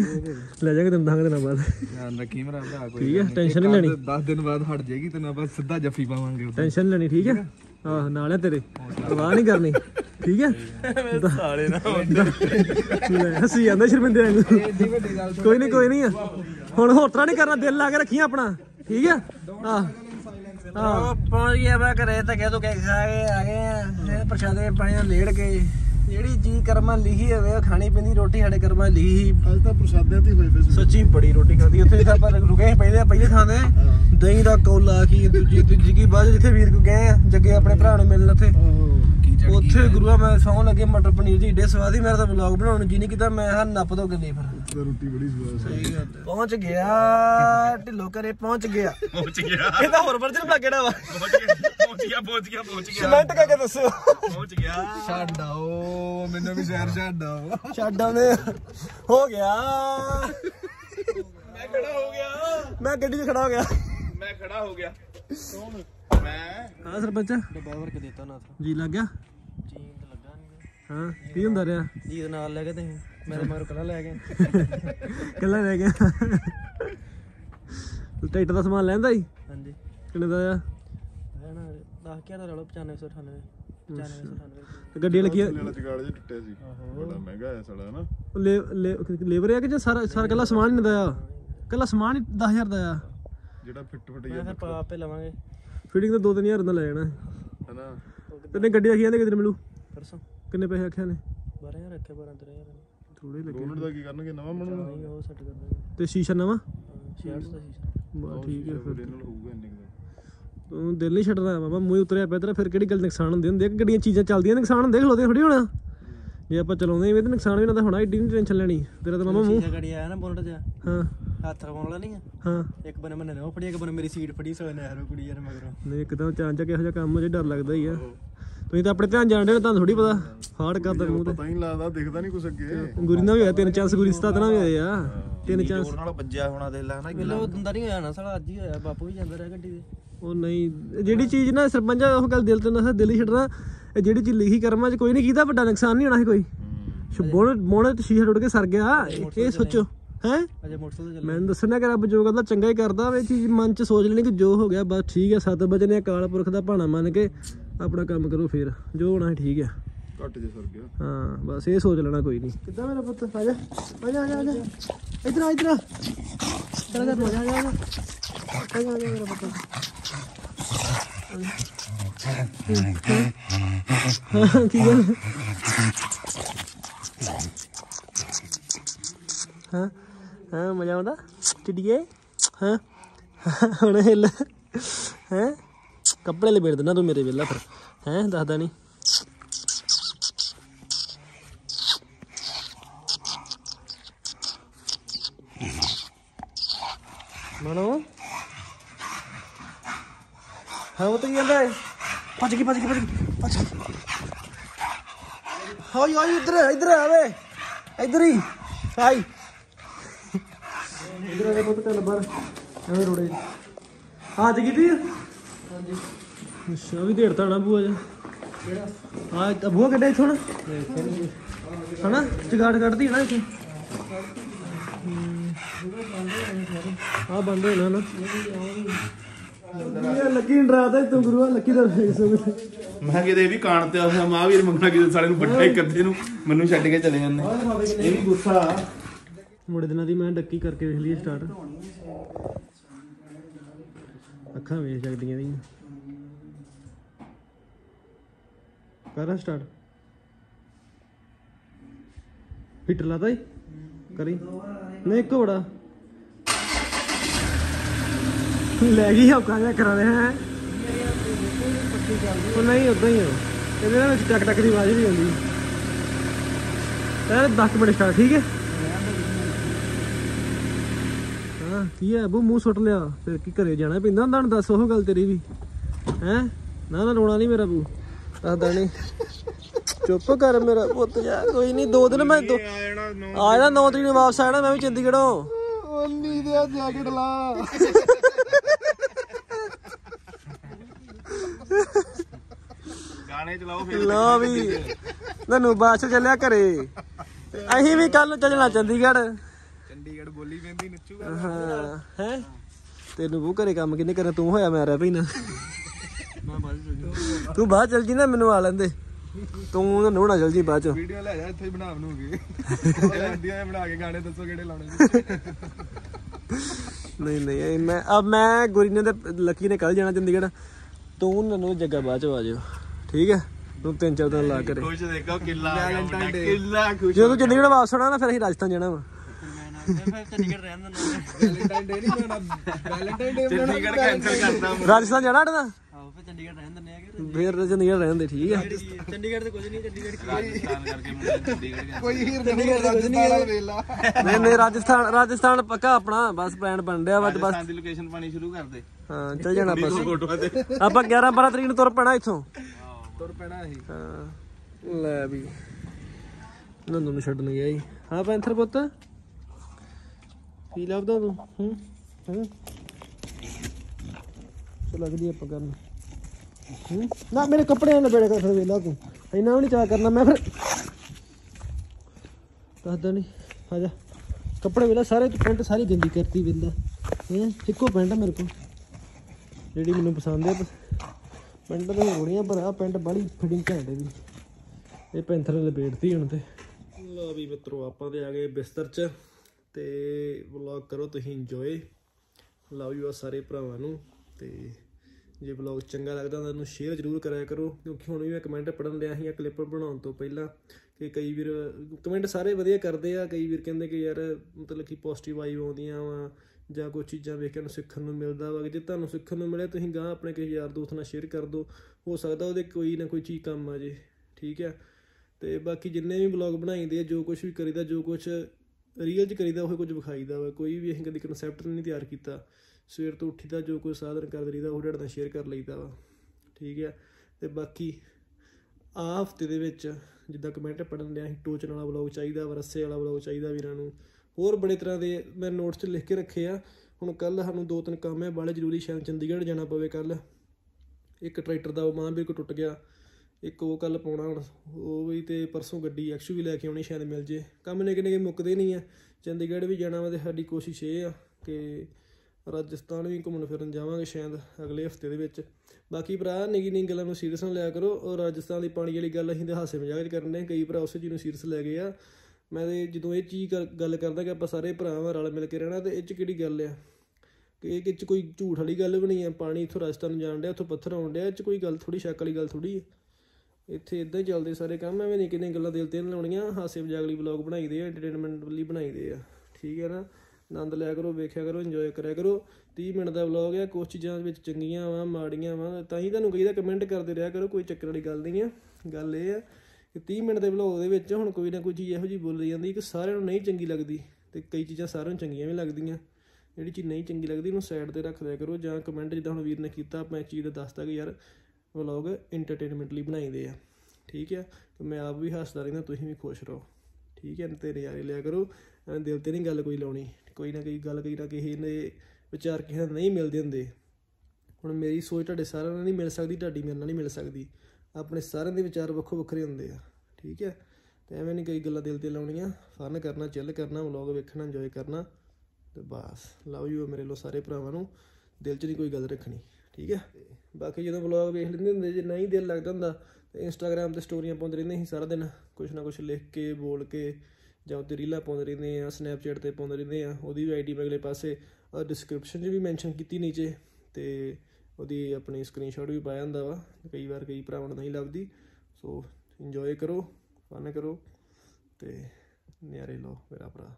ਲੈ ਜਾਗੇ ਤੈਨੂੰ ਦੰਗ ਦੇਣਾ ਬਾਅਦ। ਧਿਆਨ ਰੱਖੀ ਮੇਰਾ ਭਰਾ ਕੋਈ ਠੀਕ ਹੈ ਟੈਨਸ਼ਨ ਨਹੀਂ ਲੈਣੀ। 10 ਦਿਨ ਬਾਅਦ ਹਟ ਜਾਏਗੀ ਤੈਨੂੰ ਆਪਾਂ ਸਿੱਧਾ ਜੱਫੀ ਪਾਵਾਂਗੇ ਟੈਨਸ਼ਨ ਲੈਣੀ ਠੀਕ ਹੈ ਆਹ ਨਾਲ ਹੈ ਤੇਰੇ। ਪਰਵਾਹ ਨਹੀਂ ਕਰਨੀ। ਠੀਕ ਹੈ ਸਾਲੇ ਨਾ ਹੱਸੀ ਜਾਂਦਾ ਸ਼ਰਮਿੰਦੇ ਗੱਲ ਕੋਈ ਨਹੀਂ ਕੋਈ ਨਹੀਂ ਹੁਣ ਹੋਰ ਤਰ੍ਹਾਂ ਨਹੀਂ ਕਰਨਾ ਦਿਲ ਲਾ ਕੇ ਰੱਖੀ ਆਪਣਾ। ਠੀਕ ਹੈ ਆਹ। ਆਹ। ਪਹੁੰਚ ਗਿਆ ਘਰੇ ਤਾਂ ਕਹਿ ਦੋ ਕਿ ਆ ਗਏ ਆ ਫਿਰ ਪ੍ਰਸ਼ਾਦੇ ਪਾਣੀ ਲੇੜ ਕੇ ਜਿਹੜੀ ਜੀ ਕਰਮਾਂ ਲਿਖੀ ਹੋਵੇ ਉਹ ਖਾਣੀ ਪੈਂਦੀ ਰੋਟੀ ਸਾਡੇ ਕਰਮਾਂ ਲਿਖੀ ਸੀ ਅੱਜ ਤਾਂ ਪ੍ਰਸ਼ਾਦਿਆਂ ਤੇ ਹੋਏ ਪਏ ਸੱਚੀ ਬੜੀ ਰੋਟੀ ਖਾਦੀ ਉੱਥੇ ਤਾਂ ਆਪਾਂ ਰੁਕੇ ਸੀ ਪਹਿਲੇ ਪਹਿਲੇ ਖਾਂਦੇ। ਦਹੀਂ ਦਾ ਕੌਲਾ ਕੀ ਦੂਜੀ ਦੂਜੀ ਕੀ ਬਾਅਦ ਜਿੱਥੇ ਵੀਰ ਕੋ ਗਏ ਆ ਜੱਗੇ ਆਪਣੇ ਭਰਾ ਨੂੰ ਮਿਲਣ ਉੱਥੇ। ਉੱਥੇ ਗੁਰੂਆ ਮੈਂ ਸੌਂ ਲੱਗੇ ਮਟਰ ਪਨੀਰ ਦੀ ਏਡੇ ਸਵਾਦੀ ਮੇਰਾ ਤਾਂ ਵਲੌਗ ਬਣਾਉਣ ਜੀ ਨਹੀਂ ਕੀਤਾ ਮੈਂ ਹਾਂ ਨੱਪ ਦੋ ਕਿੰਨੀ ਫਿਰ। ਰੋਟੀ ਬੜੀ ਸਵਾਦ ਸਹੀ ਗੱਲ ਪਹੁੰਚ ਗਿਆ ਢਿੱਲੋ ਘਰੇ ਪਹੁੰਚ ਗਿਆ। ਪਹੁੰਚ ਗਿਆ। ਇਹਦਾ ਹੋਰ ਵਰਜਨ ਪਾ ਕਿਹੜਾ ਵਾ? ਪਹੁੰਚ ਗਿਆ ਪਹੁੰਚ ਗਿਆ ਪਹੁੰਚ ਗਿਆ ਪਹੁੰਚ ਗਿਆ। ਕਮੈਂਟ ਕਰਕੇ ਦੱਸਿਓ ਪਹੁੰਚ ਗਿਆ। ਛੱਡ ਆਓ ਮੈਨੂੰ ਵੀ ਸ਼ਹਿਰ ਛੱਡ ਆਓ। ਛੱਡ ਆਉਂਦੇ ਆ। ਹੋ ਗਿਆ। ਮੈਂ ਖੜਾ ਹੋ ਗਿਆ। ਮੈਂ ਗੱਡੀ 'ਚ ਖੜਾ ਹੋ ਗਿਆ। ਮੈਂ ਖੜਾ ਹੋ ਗਿਆ। ਮੈਂ ਹਾਂ ਸਰਪੰਚ। ਡੱਬਾ ਭਰ ਕੇ ਦਿੱਤਾ ਨਾ ਜੀ ਲੱਗ ਗਿਆ। ਹਾਂ ਕੀ ਹੁੰਦਾ ਰਿਹਾ? ਜੀ ਦੇ ਨਾਲ ਲੈ ਕੇ ਤੁਸੀਂ? ਮੇਰੇ ਮਗਰ ਕਲਾ ਲੈ ਗਏ ਕੱਲਾ ਰਹਿ ਗਿਆ ਟਰੈਕਟਰ ਦਾ ਸਮਾਨ ਲੈਂਦਾ ਹੀ ਹਾਂਜੀ। ਕਿੰਨੇ ਦਾ ਆ? ਹੈ ਨਾ 10 ਕਿਆ ਦਾ ਰਲੋ 9598 9598 ਤੇ ਗੱਡੀ ਲੱਗੀ ਟੁੱਟਿਆ ਸੀ। ਬੜਾ ਮਹਿੰਗਾ ਆਇਆ ਸਾਲਾ ਹਨਾ? ਲੇਬਰ ਆ ਕਿ ਜਾਂ ਸਾਰਾ ਸਾਰਾ ਕੱਲਾ ਸਮਾਨ ਹੀ ਦਿੰਦਾ ਆ? ਕੱਲਾ ਸਮਾਨ ਹੀ 10000 ਦਾ ਆ। ਜਿਹੜਾ ਫਿੱਟ ਫਿੱਟ ਮੈਂ ਗਿਆ ਫਿਰ ਪਾ ਆਪੇ ਲਵਾਂਗੇ। ਫਿਟਿੰਗ ਤਾਂ 2-3000 ਦਾ ਲੈ ਜਾਣਾ। ਹਨਾ? ਤੈਨੇ ਗੱਡੀ ਆਖੀ ਜਾਂਦੇ ਕਿਤੇ ਮਿਲੂ। ਪਰਸੋਂ। ਕਿੰਨੇ ਪੈਸੇ ਆਖਿਆ ਨੇ 12000 ਰੱਖੇ 12 13000 ਥੋੜੇ ਲੱਗੇ ਦੋਨਟ ਦਾ ਕੀ ਕਰਨਗੇ? ਨਵਾਂ ਬਣਾਉਣਾ ਨਹੀਂ ਉਹ ਸੈੱਟ ਕਰ ਦਾਂਗੇ ਤੇ ਸ਼ੀਸ਼ਾ ਨਵਾਂ? ਦਾ ਬਾ ਠੀਕ ਹੈ ਫਿਰ। ਇਹਨਾਂ ਨੂੰ ਹੋਊਗਾ ਇੰਨੇ ਕੁ ਦਾ। ਤੂੰ ਦਿਲ ਨਹੀਂ ਛੱਡਦਾ ਬਾਬਾ ਮੂੰਹ ਉਤਰਿਆ ਪਿਆ ਤੇਰਾ ਫਿਰ ਕਿਹੜੀ ਗੱਲ ਨੁਕਸਾਨ ਹੁੰਦੇ ਹੁੰਦੇ ਗੱਡੀਆਂ ਚੀਜ਼ਾਂ ਚੱਲਦੀਆਂ ਨੁਕਸਾਨ ਹੁੰਦੇ ਖਲੋਦੇ ਥੋੜੀ ਹੋਣਾ? ਜੇ ਆਪਾਂ ਚਲਾਉਂਦੇ ਵੀ ਤੇ ਨੁਕਸਾਨ ਵੀ ਨਾ ਤਾਂ ਹੋਣਾ ਏਡੀ ਨਹੀਂ ਟੈਨਸ਼ਨ ਲੈਣੀ। ਤੇਰਾ ਤਾਂ ਮਾਮਾ ਮੂੰਹ। ਸ਼ੀਸ਼ਾ ਗੜੀ ਆਇਆ ਨਾ ਬੋਨਟ ਜਾ ਹਾਂ। ਹੱਥ ਰਵਾਉਣ ਵਾਲਾ ਨਹੀਂ ਆ ਹਾਂ। ਇੱਕ ਬਨੇ ਮੈਨੇ ਉਹ ਫੜੀ ਇੱਕ ਬਨੇ ਮੇਰੀ ਸੀਟ ਫੜੀ ਸੋ ਨਹਿਰੋ ਕੁੜੀ ਯਾਰ ਮਗਰੋਂ। ਨਹੀਂ ਇੱਕਦਮ ਚਾਂਚ ਕਿਹੋ ਜਿਹਾ ਕੰਮ ਹੋ ਜੇ ਡਰ ਲੱਗਦਾ ਹੀ ਆ। ਤੁਸੀਂ ਤਾਂ ਆਪਣੇ ਧਿਆਨ ਜਾਣਦੇ ਹੋ ਤੁਹਾਨੂੰ ਥੋੜੀ ਪਤਾ। ਫਾੜ ਕਰਦਾ ਮੂੰਹ ਤੇ। ਪਤਾ ਹੀ ਨਹੀਂ ਲੱਗਦਾ ਦਿਖਦਾ ਨਹੀਂ ਕੁਛ ਅੱਗੇ। ਗੁਰੀ ਨਾਲ ਵੀ ਹੋਇਆ ਤਿੰਨ ਚਾਂਸ ਗੁਰੀ ਸਤਾ ਨਾਲ ਵੀ ਹੋਏ ਆ। ਤਿੰਨ ਚਾਂਸ। ਨਾਲ ਵੱਜਿਆ ਹੋਣਾ ਦੇ ਲਾ ਨਾ ਪਹਿਲਾਂ ਉਹ ਦੰਦਾ ਨਹੀਂ ਹੋਇਆ ਨਾ ਸਾਲਾ ਅੱਜ ਹੀ ਹੋਇਆ ਬਾਪੂ ਵੀ ਜਾਂਦਾ ਰਿਹਾ ਗੱਡੀ ਦੇ ਉਹ ਨਹੀਂ ਇਹ ਜਿਹੜੀ ਚੀਜ਼ ਨਾ ਸਰਪੰਚਾ ਉਹ ਗੱਲ ਦਿਲ ਤੋਂ ਨਾ ਦਿਲ ਹੀ ਛੱਡਣਾ। ਇਹ ਜਿਹੜੀ ਚੀਜ਼ ਲਿਖੀ ਕਰਮਾਂ 'ਚ ਕੋਈ ਨਹੀਂ ਕੀਤਾ ਵੱਡਾ ਨੁਕਸਾਨ ਨਹੀਂ ਹੋਣਾ ਸੀ ਕੋਈ। ਸ਼ਬੋਣ ਮੋਣੇ ਤੇ ਸ਼ੀਸ਼ਾ ਟੁੱਟ ਕੇ ਸਰ ਗਿਆ। ਇਹ ਇਹ ਸੋਚੋ। ਹੈ? ਅਜੇ ਮੋਟਰਸਾਈਕਲ ਤੇ ਮੈਨੂੰ ਦੱਸਣਾ ਕਿ ਰੱਬ ਜੋ ਕਰਦਾ ਚੰਗਾ ਹੀ ਕਰਦਾ ਵੇ ਚੀਜ਼ ਮਨ 'ਚ ਸੋਚ ਲੈਣੀ ਕਿ ਜੋ ਹੋ ਗਿਆ ਬਸ ਠੀਕ ਹੈ ਸੱਤ ਬਚਨੇ ਅਕਾਲ ਪੁਰਖ ਦਾ ਭਾਣਾ ਮੰਨ ਕੇ ਆਪਣਾ ਕੰਮ ਕਰੋ ਫਿਰ। ਜੋ ਹੋਣਾ ਠੀਕ ਹੈ ਘੱਟ ਜੇ ਸਰ ਗਿਆ। ਹਾਂ ਬਸ ਇਹ ਸੋਚ ਲੈਣਾ ਕੋਈ ਨਹੀਂ। ਕਿੱਦਾਂ ਮੇਰਾ ਪੁੱਤ? ਆ ਜਾ। ਆ ਜਾ ਆ ਜਾ, ਆ ਜਾ। ਇਧਰ ਆ ਇਧਰ ਆ। ਚਲ ਜਾ ਆ ਜਾ ਆ ਜਾ ਆ ਜਾ। ਆ ਜਾ, ਆ ਜਾ ਮੇਰਾ ਪੁੱਤ। ਹਾਂ ਕੀ ਗੱਲ ਹਾਂ ਹਾਂ ਮਜ਼ਾ ਆਉਂਦਾ? ਚਿੜੀਏ ਹਾਂ? ਹੁਣ ਹਿੱਲ। ਹੈ? ਕੱਪੜੇ ਲਪੇਟ ਦੇਣਾ ਤੂੰ ਮੇਰੇ ਵੇਲਾ ਫਿਰ। ਹੈ? ਦੱਸਦਾ ਨਹੀਂ ਮਨੋ? ਹਾਂ ਉਹ ਤਾਂ ਕੀ ਕਹਿੰਦਾ ਹੈ? ਭੱਜ ਗਈ ਭੱਜ ਗਈ ਭੱਜ ਗਈ ਭੱਜ ਹਾਈ ਹਾਈ ਇੱਧਰ ਇੱਧਰ ਆਵੇ ਇੱਧਰ ਹੀ। ਹਾਈ ਇੱਧਰ ਆ ਕੇ ਪੁੱਤ ਚੱਲ ਬਾਹਰ। ਐਵੇਂ ਰੋੜੇ। ਅੱਜ ਕੀਤੀ ਹਾਂਜੀ। ਅੱਛਾ ਵੀ ਢੇੜਤਾ ਨਾ ਬੂਆ ਜਾ। ਕਿਹੜਾ? ਹਾਂ ਤਾਂ ਬੂਆ ਕੱਢਿਆ ਇੱਥੋਂ ਨਾ? ਹਨਾ? ਜਗਾੜ ਕੱਢਦੀ ਹੈ। ਨਾ ਇੱਥੇ ਆ ਬੰਦ ਹੋਣਾ ਨਾ ਇਹ ਲੱਕੀ ਡਰਾਦਾ ਤੂੰ ਗੁਰੂਆ ਲੱਕੀ ਦਾ ਫੇਸ ਮੈਂ ਕਿਤੇ ਵੀ ਕਾਣ ਤੇ ਆਇਆ ਮਹਾਵੀਰ ਮੰਗਣਾ ਕਿਤੇ ਸਾਲੇ ਨੂੰ ਵੱਡਾ ਹੀ ਕਰਦੇ ਨੂੰ ਮੈਨੂੰ ਛੱਡ ਕੇ ਚਲੇ ਜਾਂਦੇ। ਇਹ ਵੀ ਗੁੱਸਾ। ਮੁੜੇ ਦਿਨਾਂ ਦੀ ਮੈਂ ਡੱਕੀ ਕਰਕੇ ਵੇਖ ਲਈ ਸਟਾਰਟ ਅੱਖਾਂ ਵੇਖ ਸਕਦੀਆਂ ਦੀਆਂ ਕਰਾਂ ਸਟਾਰਟ ਹੀਟਰ ਲਾਤਾ ਹੀ ਕਰੀ। ਨਹੀਂ ਇੱਕੋ ਬੜਾ ਲੈ ਗਈ ਹੌਕਾ ਜਿਹਾ ਕਰਾ ਹੈ ਉਹ ਨਹੀਂ ਉਦਾਂ ਹੀ ਆ। ਇਹਦੇ ਨਾਲ ਵਿੱਚ ਟਕ ਟਕ ਦੀ ਆਵਾਜ਼ ਵੀ ਆਉਂਦੀ। ਯਾਰ 10 ਮਿੰਟ ਸਟਾਰਟ ਠੀਕ ਹੈ? ਹਾਂ, ਕੀ ਹੈ ਬੂ ਮੂੰਹ ਸੁੱਟ ਲਿਆ। ਫਿਰ ਕੀ ਘਰੇ ਜਾਣਾ ਪੈਂਦਾ ਹੁੰਦਾ, ਹੁਣ ਦੱਸ ਉਹ ਗੱਲ ਤੇਰੀ ਵੀ। ਹੈ? ਨਾ ਨਾ, ਰੋਣਾ ਨਹੀਂ ਮੇਰਾ ਬੂ ਦੱਸਦਾ ਨਹੀਂ। ਚੁੱਪ ਕਰ ਮੇਰਾ ਪੁੱਤ। ਜਾ ਕੋਈ ਨਹੀਂ, ਦੋ ਦਿਨ ਮੈਂ ਦੋ ਆ ਜਾਣਾ 9 ਤਰੀਕ ਨੂੰ ਵਾਪਸ ਆਣਾ, ਮੈਂ ਵੀ ਚੰਡੀਗੜ੍ਹੋਂ। ਓਨੀ ਦੇ ਜੈਕਟ ਲਾ। ਗਾਣੇ ਚਲਾਓ ਵੀ। ਤੁਹਾਨੂੰ ਚੱਲਿਆ ਘਰੇ। ਅਸੀਂ ਵੀ ਕੱਲ ਨੂੰ ਚੱਲਣਾ ਚੰਡੀਗੜ੍ਹ। ਚੰਡੀਗੜ੍ਹ ਬੋਲੀ ਪੈਂਦੀ ਨੱਚੂ ਹਾਂ ਹੈ? ਤੈਨੂੰ ਉਹ ਘਰੇ ਕੰਮ ਕਿੰਨੇ ਕਰੇ ਤੂੰ ਹੋਇਆ ਮੈਂ ਰਹਿ ਪਈ ਨਾ। ਤੂੰ ਬਾਅਦ ਚੱਲ ਜੀ ਨਾ ਮੈਨੂੰ ਆ ਲੈਂਦੇ। ਤੂੰ ਨਾ ਨੋਣਾ ਚੱਲ ਜੀ ਬਾਅਦ ਚ। ਵੀਡੀਓ ਲੈ ਜਾ ਇੱਥੇ ਹੀ ਬਣਾ ਬਣੂਗੀ। ਇੰਡੀਆ ਬਣਾ ਕੇ ਗਾਣੇ ਦੱਸੋ ਕਿਹੜੇ ਲਾਉਣੇ ਨਹੀਂ ਨਹੀਂ ਮੈਂ ਅਬ ਮੈਂ ਗੁਰੀ ਨੇ ਤੇ ਲੱਕੀ ਨੇ ਕੱਲ ਜਾਣਾ ਚੰਡੀਗੜ੍ਹ। ਤੂੰ ਨਨੂੰ ਜੱਗਾ ਬਾਅਦ ਚ ਆ ਜਾਇਓ ਠੀਕ ਹੈ? ਤੂੰ ਤਿੰਨ ਚਾਰ ਦਿਨ ਲਾ ਕਰੇ ਖੁਸ਼ ਦੇਖੋ ਕਿੱਲਾ ਕਿੱਲਾ ਖੁਸ਼ ਜਦੋਂ ਤੂੰ ਚੰਡੀਗੜ੍ਹ ਵਾਪਸ ਆਉਣਾ ਨਾ ਫਿਰ ਅਸੀਂ ਰਾਜਸਥਾਨ ਜਾਣਾ ਵਾ। ਫਿਰ ਮੈਂ ਨਾ ਫਿਰ ਚੰਡੀਗੜ੍ਹ ਰਹਿਣ ਦਿੰਦਾ ਵੈਲੈਂਟਾਈਨ ਡੇ ਨਹੀਂ ਬਣਾਉਣਾ ਵੈਲੈਂਟਾਈਨ ਡੇ ਚੰਡੀਗੜ੍ਹ ਕੈਂਸਲ ਕਰਤਾ ਰਾਜਸਥਾਨ ਜਾਣਾ ਅੜਦਾ ਆਹੋ ਫਿਰ ਚੰਡੀਗੜ੍ਹ ਰਹਿਣ ਰਹਿੰਦੇ ਠੀਕ ਆ ਚੰਡੀਗੜ੍ਹ ਤੇ ਕੁਝ ਨਹੀਂ ਚੰਡੀਗੜ੍ਹ ਕੀ ਰਾਜਸਥਾਨ ਕਰਕੇ ਮੁੰਡੇ ਚੰਡੀਗੜ੍ਹ ਕੋਈ ਹੀਰ ਨਹੀਂ ਵੇਲਾ ਨਹੀਂ ਨਹੀਂ ਰਾਜਸਥਾਨ ਰਾਜਸਥਾਨ ਪੱਕਾ ਆਪਣਾ ਬਸ ਪਲਾਨ ਬਣ ਰਿਹਾ ਬਸ। ਰਾਜਸਥਾਨ ਦੀ ਲੋਕੇਸ਼ਨ ਪਾਣੀ ਸ਼ੁਰੂ ਕਰ ਦੇ ਹਾਂ ਚੱਲ ਜਾਣਾ ਬਸ ਆਪਾਂ। 11 12 ਤਰੀਕ ਨੂੰ ਤੁਰ ਪੈਣਾ ਇੱਥੋਂ। ਤੁਰ ਪੈਣਾ ਸੀ ਹਾਂ। ਲੈ ਵੀ। ਨੰਨੂ ਨੂੰ ਛੱਡਣ ਗਿਆ ਜੀ। ਹਾਂ ਪੈਂਥਰ ਪੁੱਤ। ਕੀ ਲੱਭਦਾ ਤੂੰ? ਹੂੰ? ਹੂੰ? ਚਲ ਲੱਗਦੀ ਆਪਾਂ ਕਰਨ। ਹੂੰ? ਨਾ, ਮੇਰੇ ਕੱਪੜੇ ਨਾਲ ਬੇੜਾ ਕਰ ਵੇਲਾ ਤੂੰ। ਇੰਨਾ ਵੀ ਨਹੀਂ ਚਾਹ ਕਰਨਾ, ਮੈਂ ਫਿਰ ਦੱਸਦਾ ਨਹੀਂ ਆ ਜਾ। ਕੱਪੜੇ ਵੇਲਾ, ਸਾਰੇ ਤੂੰ ਪੈਂਟ ਸਾਰੀ ਗੰਦੀ ਕਰਤੀ ਵੇਲਾ। ਹੈ? ਇੱਕੋ ਪੈਂਟ ਆ ਮੇਰੇ ਕੋਲ। ਜਿਹੜੀ ਮੈਨੂੰ ਪਸੰਦ ਹੈ ਪਿੰਡ ਤਾਂ ਹੋਣੀਆਂ ਪਰ ਆ ਪੈਂਟ ਬੜੀ ਫਿਟਿੰਗ ਘੈਂਟ ਦੀ ਇਹ ਪੈਂਥਰ ਲਪੇਟਤੀ ਹੁਣ ਤੇ। ਲੋ ਵੀ ਮਿੱਤਰੋ, ਆਪਾਂ ਤੇ ਆ ਗਏ ਬਿਸਤਰ 'ਚ ਤੇ ਵਲੌਗ ਕਰੋ, ਤੁਸੀਂ ਇੰਜੋਏ ਲਵ ਯੂ ਆ ਸਾਰੇ ਭਰਾਵਾਂ ਨੂੰ ਤੇ ਜੇ ਵਲੌਗ ਚੰਗਾ ਲੱਗਦਾ ਤਾਂ ਉਹਨੂੰ ਸ਼ੇਅਰ ਜ਼ਰੂਰ ਕਰਿਆ ਕਰੋ, ਕਿਉਂਕਿ ਹੁਣ ਵੀ ਮੈਂ ਕਮੈਂਟ ਪੜਨ ਲਿਆ ਸੀ ਕਲਿੱਪ ਬਣਾਉਣ ਤੋਂ ਪਹਿਲਾਂ ਕਿ ਕਈ ਵੀਰ ਕਮੈਂਟ ਸਾਰੇ ਵਧੀਆ ਕਰਦੇ ਆ, ਕਈ ਵੀਰ ਕਹਿੰਦੇ ਕਿ ਯਾਰ ਮਤਲਬ ਕਿ ਪੋਜ਼ਿਟਿਵ ਵਾਈਬ ਆਉਂਦੀਆਂ ਵਾ। ਜਾਂ ਕੋਈ ਚੀਜ਼ਾਂ ਵੇਖ ਕੇ ਨੂੰ ਸਿੱਖਣ ਨੂੰ ਮਿਲਦਾ ਵਾ ਜੇ ਤੁਹਾਨੂੰ ਸਿੱਖਣ ਨੂੰ ਮਿਲਿਆ, ਤੁਸੀਂ ਗਾਂ ਆਪਣੇ ਕਿਸੇ ਯਾਰ ਦੋਸਤ ਨਾਲ ਸ਼ੇਅਰ ਕਰ ਦਿਓ ਹੋ ਸਕਦਾ ਉਹਦੇ ਕੋਈ ਨਾ ਕੋਈ ਚੀਜ਼ ਕੰਮ ਆ ਜੇ, ਠੀਕ ਹੈ ਤੇ ਬਾਕੀ ਜਿੰਨੇ ਵੀ ਵਲੌਗ ਬਣਾਈਦੇ ਆ, ਜੋ ਕੁਝ ਵੀ ਕਰੀਦਾ, ਜੋ ਕੁਝ ਰੀਅਲ 'ਚ ਕਰੀਦਾ, ਉਹ ਕੁਝ ਵਿਖਾਈਦਾ ਵਾ। ਕੋਈ ਵੀ ਅਸੀਂ ਕਦੀ ਕਨਸੈਪਟ ਨਹੀਂ ਤਿਆਰ ਕੀਤਾ। ਸਵੇਰ ਤੋਂ ਉੱਠੀਦਾ, ਜੋ ਕੋਈ ਸਾਧਨ ਕਰ ਲਈਦਾ ਉਹ ਤੁਹਾਡੇ ਨਾਲ ਸ਼ੇਅਰ ਕਰ ਲਈਦਾ ਵਾ। ਠੀਕ ਹੈ ਤੇ ਬਾਕੀ ਆ ਹਫ਼ਤੇ ਦੇ ਵਿੱਚ ਜਿੱਦਾਂ ਕਮੈਂਟ ਪੜਨ ਲਿਆ ਅਸੀਂ ਟੋਚਨ ਵਾਲਾ ਵਲੌਗ ਚਾਹੀਦਾ ਵਾ, ਰੱਸੇ ਵਾਲਾ ਵਲੌਗ ਚਾਹੀਦਾ ਵੀਰਾਂ ਨੂੰ। ਹੋਰ ਬੜੇ ਤਰ੍ਹਾਂ ਦੇ ਮੈਂ ਨੋਟਸ 'ਚ ਲਿਖ ਕੇ ਰੱਖੇ ਆ। ਹੁਣ ਕੱਲ ਸਾਨੂੰ ਦੋ ਤਿੰਨ ਕੰਮ ਹੈ। ਬਾਲੇ ਜ਼ਰੂਰੀ ਸ਼ਾਇਦ ਚੰਡੀਗੜ੍ਹ ਜਾਣਾ ਪਵੇ ਕੱਲ ਇੱਕ ਟਰੈਕਟਰ ਦਾ ਉਹ ਮਾਂ ਵੀ ਟੁੱਟ ਗਿਆ। ਇੱਕ ਉਹ ਕੱਲ ਪਾਉਣਾ ਹੁਣ। ਉਹ ਵੀ ਤੇ ਪਰਸੋਂ ਗੱਡੀ ਐਕਸ਼ੂ ਵੀ ਲੈ ਕੇ ਆਉਣੀ ਸ਼ਾਇਦ ਮਿਲ ਜੇ। ਕੰਮ ਨਿੱਕੇ ਨਿੱਕੇ ਮੁੱਕਦੇ ਨਹੀਂ ਆ। ਚੰਡੀਗੜ੍ਹ ਵੀ ਜਾਣਾ ਵਾ ਤੇ ਸਾਡੀ ਕੋਸ਼ਿਸ਼ ਇਹ ਆ ਕਿ ਰਾਜਸਥਾਨ ਵੀ ਘੁੰਮਣ ਫਿਰਨ ਜਾਵਾਂਗੇ ਸ਼ਾਇਦ ਅਗਲੇ ਹਫ਼ਤੇ ਦੇ ਵਿੱਚ। ਬਾਕੀ ਭਰਾ, ਨਿੱਕੀ ਨਿੱਕੀ ਗੱਲਾਂ ਨੂੰ ਸੀਰੀਅਸ ਨਾ ਲਿਆ ਕਰੋ। ਔਰ ਰਾਜਸਥਾਨ ਦੀ ਪਾਣੀ ਵਾਲੀ ਗੱਲ ਅਸੀਂ ਦੇ ਹਾਸੇ ਮਜ਼ਾਕ 'ਚ ਕਰਨ ਦੇ ਕਈ ਭਰਾ ਉਸੇ ਚੀਜ਼ ਨੂੰ ਸੀਰੀਅਸ ਲੈ ਗਏ ਆ। ਮੈਂ ਤੇ ਜਦੋਂ ਇਹ ਚੀਜ਼ ਕਰ- ਗੱਲ ਕਰਦਾ ਕਿ ਆਪਾਂ ਸਾਰੇ ਭਰਾਵਾਂ ਰਲ ਮਿਲ ਕੇ ਰਹਿਣਾ, ਤੇ ਇਹ 'ਚ ਕਿਹੜੀ ਗੱਲ ਆ? ਕਿ ਇਹ 'ਚ ਕੋਈ ਝੂਠ ਵਾਲੀ ਗੱਲ ਵੀ ਨਹੀਂ ਹੈ ਪਾਣੀ ਇੱਥੋਂ ਰਸਤਾ ਨੂੰ ਜਾਣ ਡਿਆ, ਉੱਥੋਂ ਪੱਥਰ ਆਉਣ ਡਿਆ, ਇਹ 'ਚ ਕੋਈ ਗੱਲ ਥੋੜੀ ਸ਼ੱਕ ਵਾਲੀ ਗੱਲ ਥੋੜੀ ਹੈ ਇੱਥੇ ਇਦਾਂ ਹੀ ਚੱਲਦੇ ਸਾਰੇ ਕੰਮ, ਐਵੇਂ ਨਹੀਂ ਕਿੰਨੇ ਗੱਲਾਂ ਦਿਲ ਤੇ ਨੀ ਲਾਉਣੀਆਂ, ਹਾਸੇ ਮਜ਼ਾਕ ਲਈ ਵਲੌਗ ਬਣਾਈਦੇ ਆ ਐਂਟਰਟੇਨਮੈਂਟ ਲਈ ਬਣਾਈਦੇ ਆ। ਠੀਕ ਹੈ ਨਾ? ਆਨੰਦ ਲਿਆ ਕਰੋ, ਵੇਖਿਆ ਕਰੋ ਇੰਜੋਏ ਕਰਿਆ ਕਰੋ। 30 ਮਿੰਟ ਦਾ ਵਲੌਗ ਆ ਕੁਝ ਚੀਜ਼ਾਂ ਵਿੱਚ ਚੰਗੀਆਂ ਵਾ, ਮਾੜੀਆਂ ਵਾ, ਤਾਂ ਹੀ ਤੁਹਾਨੂੰ ਕਹੀਦਾ ਕਮੈਂਟ ਕਰਦੇ ਰਿਹਾ ਕਰੋ, ਕੋਈ ਚੱਕਰ ਵਾਲੀ ਗੱਲ ਨਹੀਂ ਆ। ਗੱਲ ਇਹ ਆ ਕਿ 30 ਮਿੰਟ ਦੇ ਵਲੋਗ ਦੇ ਵਿੱਚ ਹੁਣ ਕੋਈ ਨਾ ਕੋਈ ਚੀਜ਼ ਇਹੋ ਜਿਹੀ ਬੋਲੀ ਜਾਂਦੀ ਕਿ ਸਾਰਿਆਂ ਨੂੰ ਨਹੀਂ ਚੰਗੀ ਲੱਗਦੀ ਤੇ ਕਈ ਚੀਜ਼ਾਂ ਸਾਰਿਆਂ ਨੂੰ ਚੰਗੀਆਂ ਵੀ ਲੱਗਦੀਆਂ। ਜਿਹੜੀ ਚੀਜ਼ ਨਹੀਂ ਚੰਗੀ ਲੱਗਦੀ ਉਹਨੂੰ ਸਾਈਡ ਤੇ ਰੱਖ ਦਿਆ ਕਰੋ ਜਾਂ ਕਮੈਂਟ ਜਿੱਦਾਂ ਹੁਣ ਵੀਰ ਨੇ ਕੀਤਾ, ਆਪਾਂ ਇਹ ਚੀਜ਼ ਦਾ ਦੱਸਦਾ ਕਿ ਯਾਰ ਵਲੌਗ ਐਂਟਰਟੇਨਮੈਂਟ ਲਈ ਬਣਾਈਦੇ ਆ। ਠੀਕ ਹੈ ਤੇ ਮੈਂ ਆਪ ਵੀ ਹੱਸਦਾ ਰਹਿੰਦਾ, ਤੁਸੀਂ ਵੀ ਖੁਸ਼ ਰਹੋ। ਠੀਕ ਹੈ ਤੇ ਨਜ਼ਾਰੇ ਲਿਆ ਕਰੋ। ਦਿਲ ਤੇ ਨਹੀਂ ਗੱਲ ਕੋਈ ਲਾਉਣੀ। ਕੋਈ ਨਾ ਕੋਈ ਗੱਲ, ਕੋਈ ਨਾ ਕਿਸੇ ਨੇ ਵਿਚਾਰ ਕਿਸੇ ਨਾਲ ਨਹੀਂ ਮਿਲਦੇ ਹੁੰਦੇ। ਹੁਣ ਮੇਰੀ ਸੋਚ ਤੁਹਾਡੇ ਸਾਰਿਆਂ ਨਾਲ ਨਹੀਂ ਮਿਲ ਸਕਦੀ, ਤੁਹਾਡੀ ਮੇਰੇ ਨਾਲ ਨਹੀਂ ਮਿਲ ਸਕਦੀ। ਆਪਣੇ ਸਾਰਿਆਂ ਦੇ ਵਿਚਾਰ ਵੱਖੋ ਵੱਖਰੇ ਹੁੰਦੇ ਆ, ਠੀਕ ਹੈ? ਤੇ ਐਵੇਂ ਨਹੀਂ ਕਈ ਗੱਲਾਂ ਦਿਲ ਤੇ ਲਾਉਣੀਆਂ ਫਨ ਕਰਨਾ ਚਿੱਲ ਕਰਨਾ ਵਲੌਗ ਵੇਖਣਾ ਇੰਜੋਏ ਕਰਨਾ ਤੇ ਬਸ। ਲਵ ਯੂ ਮੇਰੇ ਲੋ ਸਾਰੇ ਭਰਾਵਾਂ ਨੂੰ ਦਿਲ 'ਚ ਨਹੀਂ ਕੋਈ ਗੱਲ ਰੱਖਣੀ, ਠੀਕ ਹੈ? ਬਾਕੀ ਜਦੋਂ ਵਲੌਗ ਵੇਖ ਲੈਂਦੇ ਹੁੰਦੇ, ਜੇ ਨਹੀਂ ਦਿਲ ਲੱਗਦਾ ਹੁੰਦਾ, ਤੇ ਇੰਸਟਾਗ੍ਰam ਤੇ ਸਟੋਰੀਆਂ ਪਾਉਂਦੇ ਰਹਿੰਦੇ ਸੀ ਸਾਰਾ ਦਿਨ, ਕੁਛ ਨਾ ਕੁਛ ਲਿਖ ਕੇ, ਬੋਲ ਕੇ ਜਾਂ ਉੱਤੇ ਰੀਲਾਂ ਪਾਉਂਦੇ ਰਹਿੰਦੇ ਆ ਸਨੈਪਚੈਟ ਤੇ ਪਾਉਂਦੇ ਰਹਿੰਦੇ ਆ, ਉਹਦੀ ਵੀ ਆਈਡੀ ਮੈਂ ਅਗਲੇ ਪਾਸੇ ਡਿਸਕ੍ਰਿਪਸ਼ਨ 'ਚ ਵੀ ਮੈਂਸ਼ਨ ਕੀਤੀ ਨੀਚੇ ਤੇ ਉਹਦੀ ਆਪਣੀ ਸਕਰੀਨਸ਼ਾਟ ਵੀ ਪਾਇਆ ਹੁੰਦਾ ਵਾ, ਕਈ ਵਾਰ ਕਈ ਭਰਾਵਾਂ ਨੂੰ ਨਹੀਂ ਲੱਭਦੀ ਸੋ ਇੰਜੋਏ ਕਰੋ ਫਨ ਕਰੋ ਤੇ ਨਿਆਰੇ ਲਓ ਮੇਰਾ ਭਰਾ।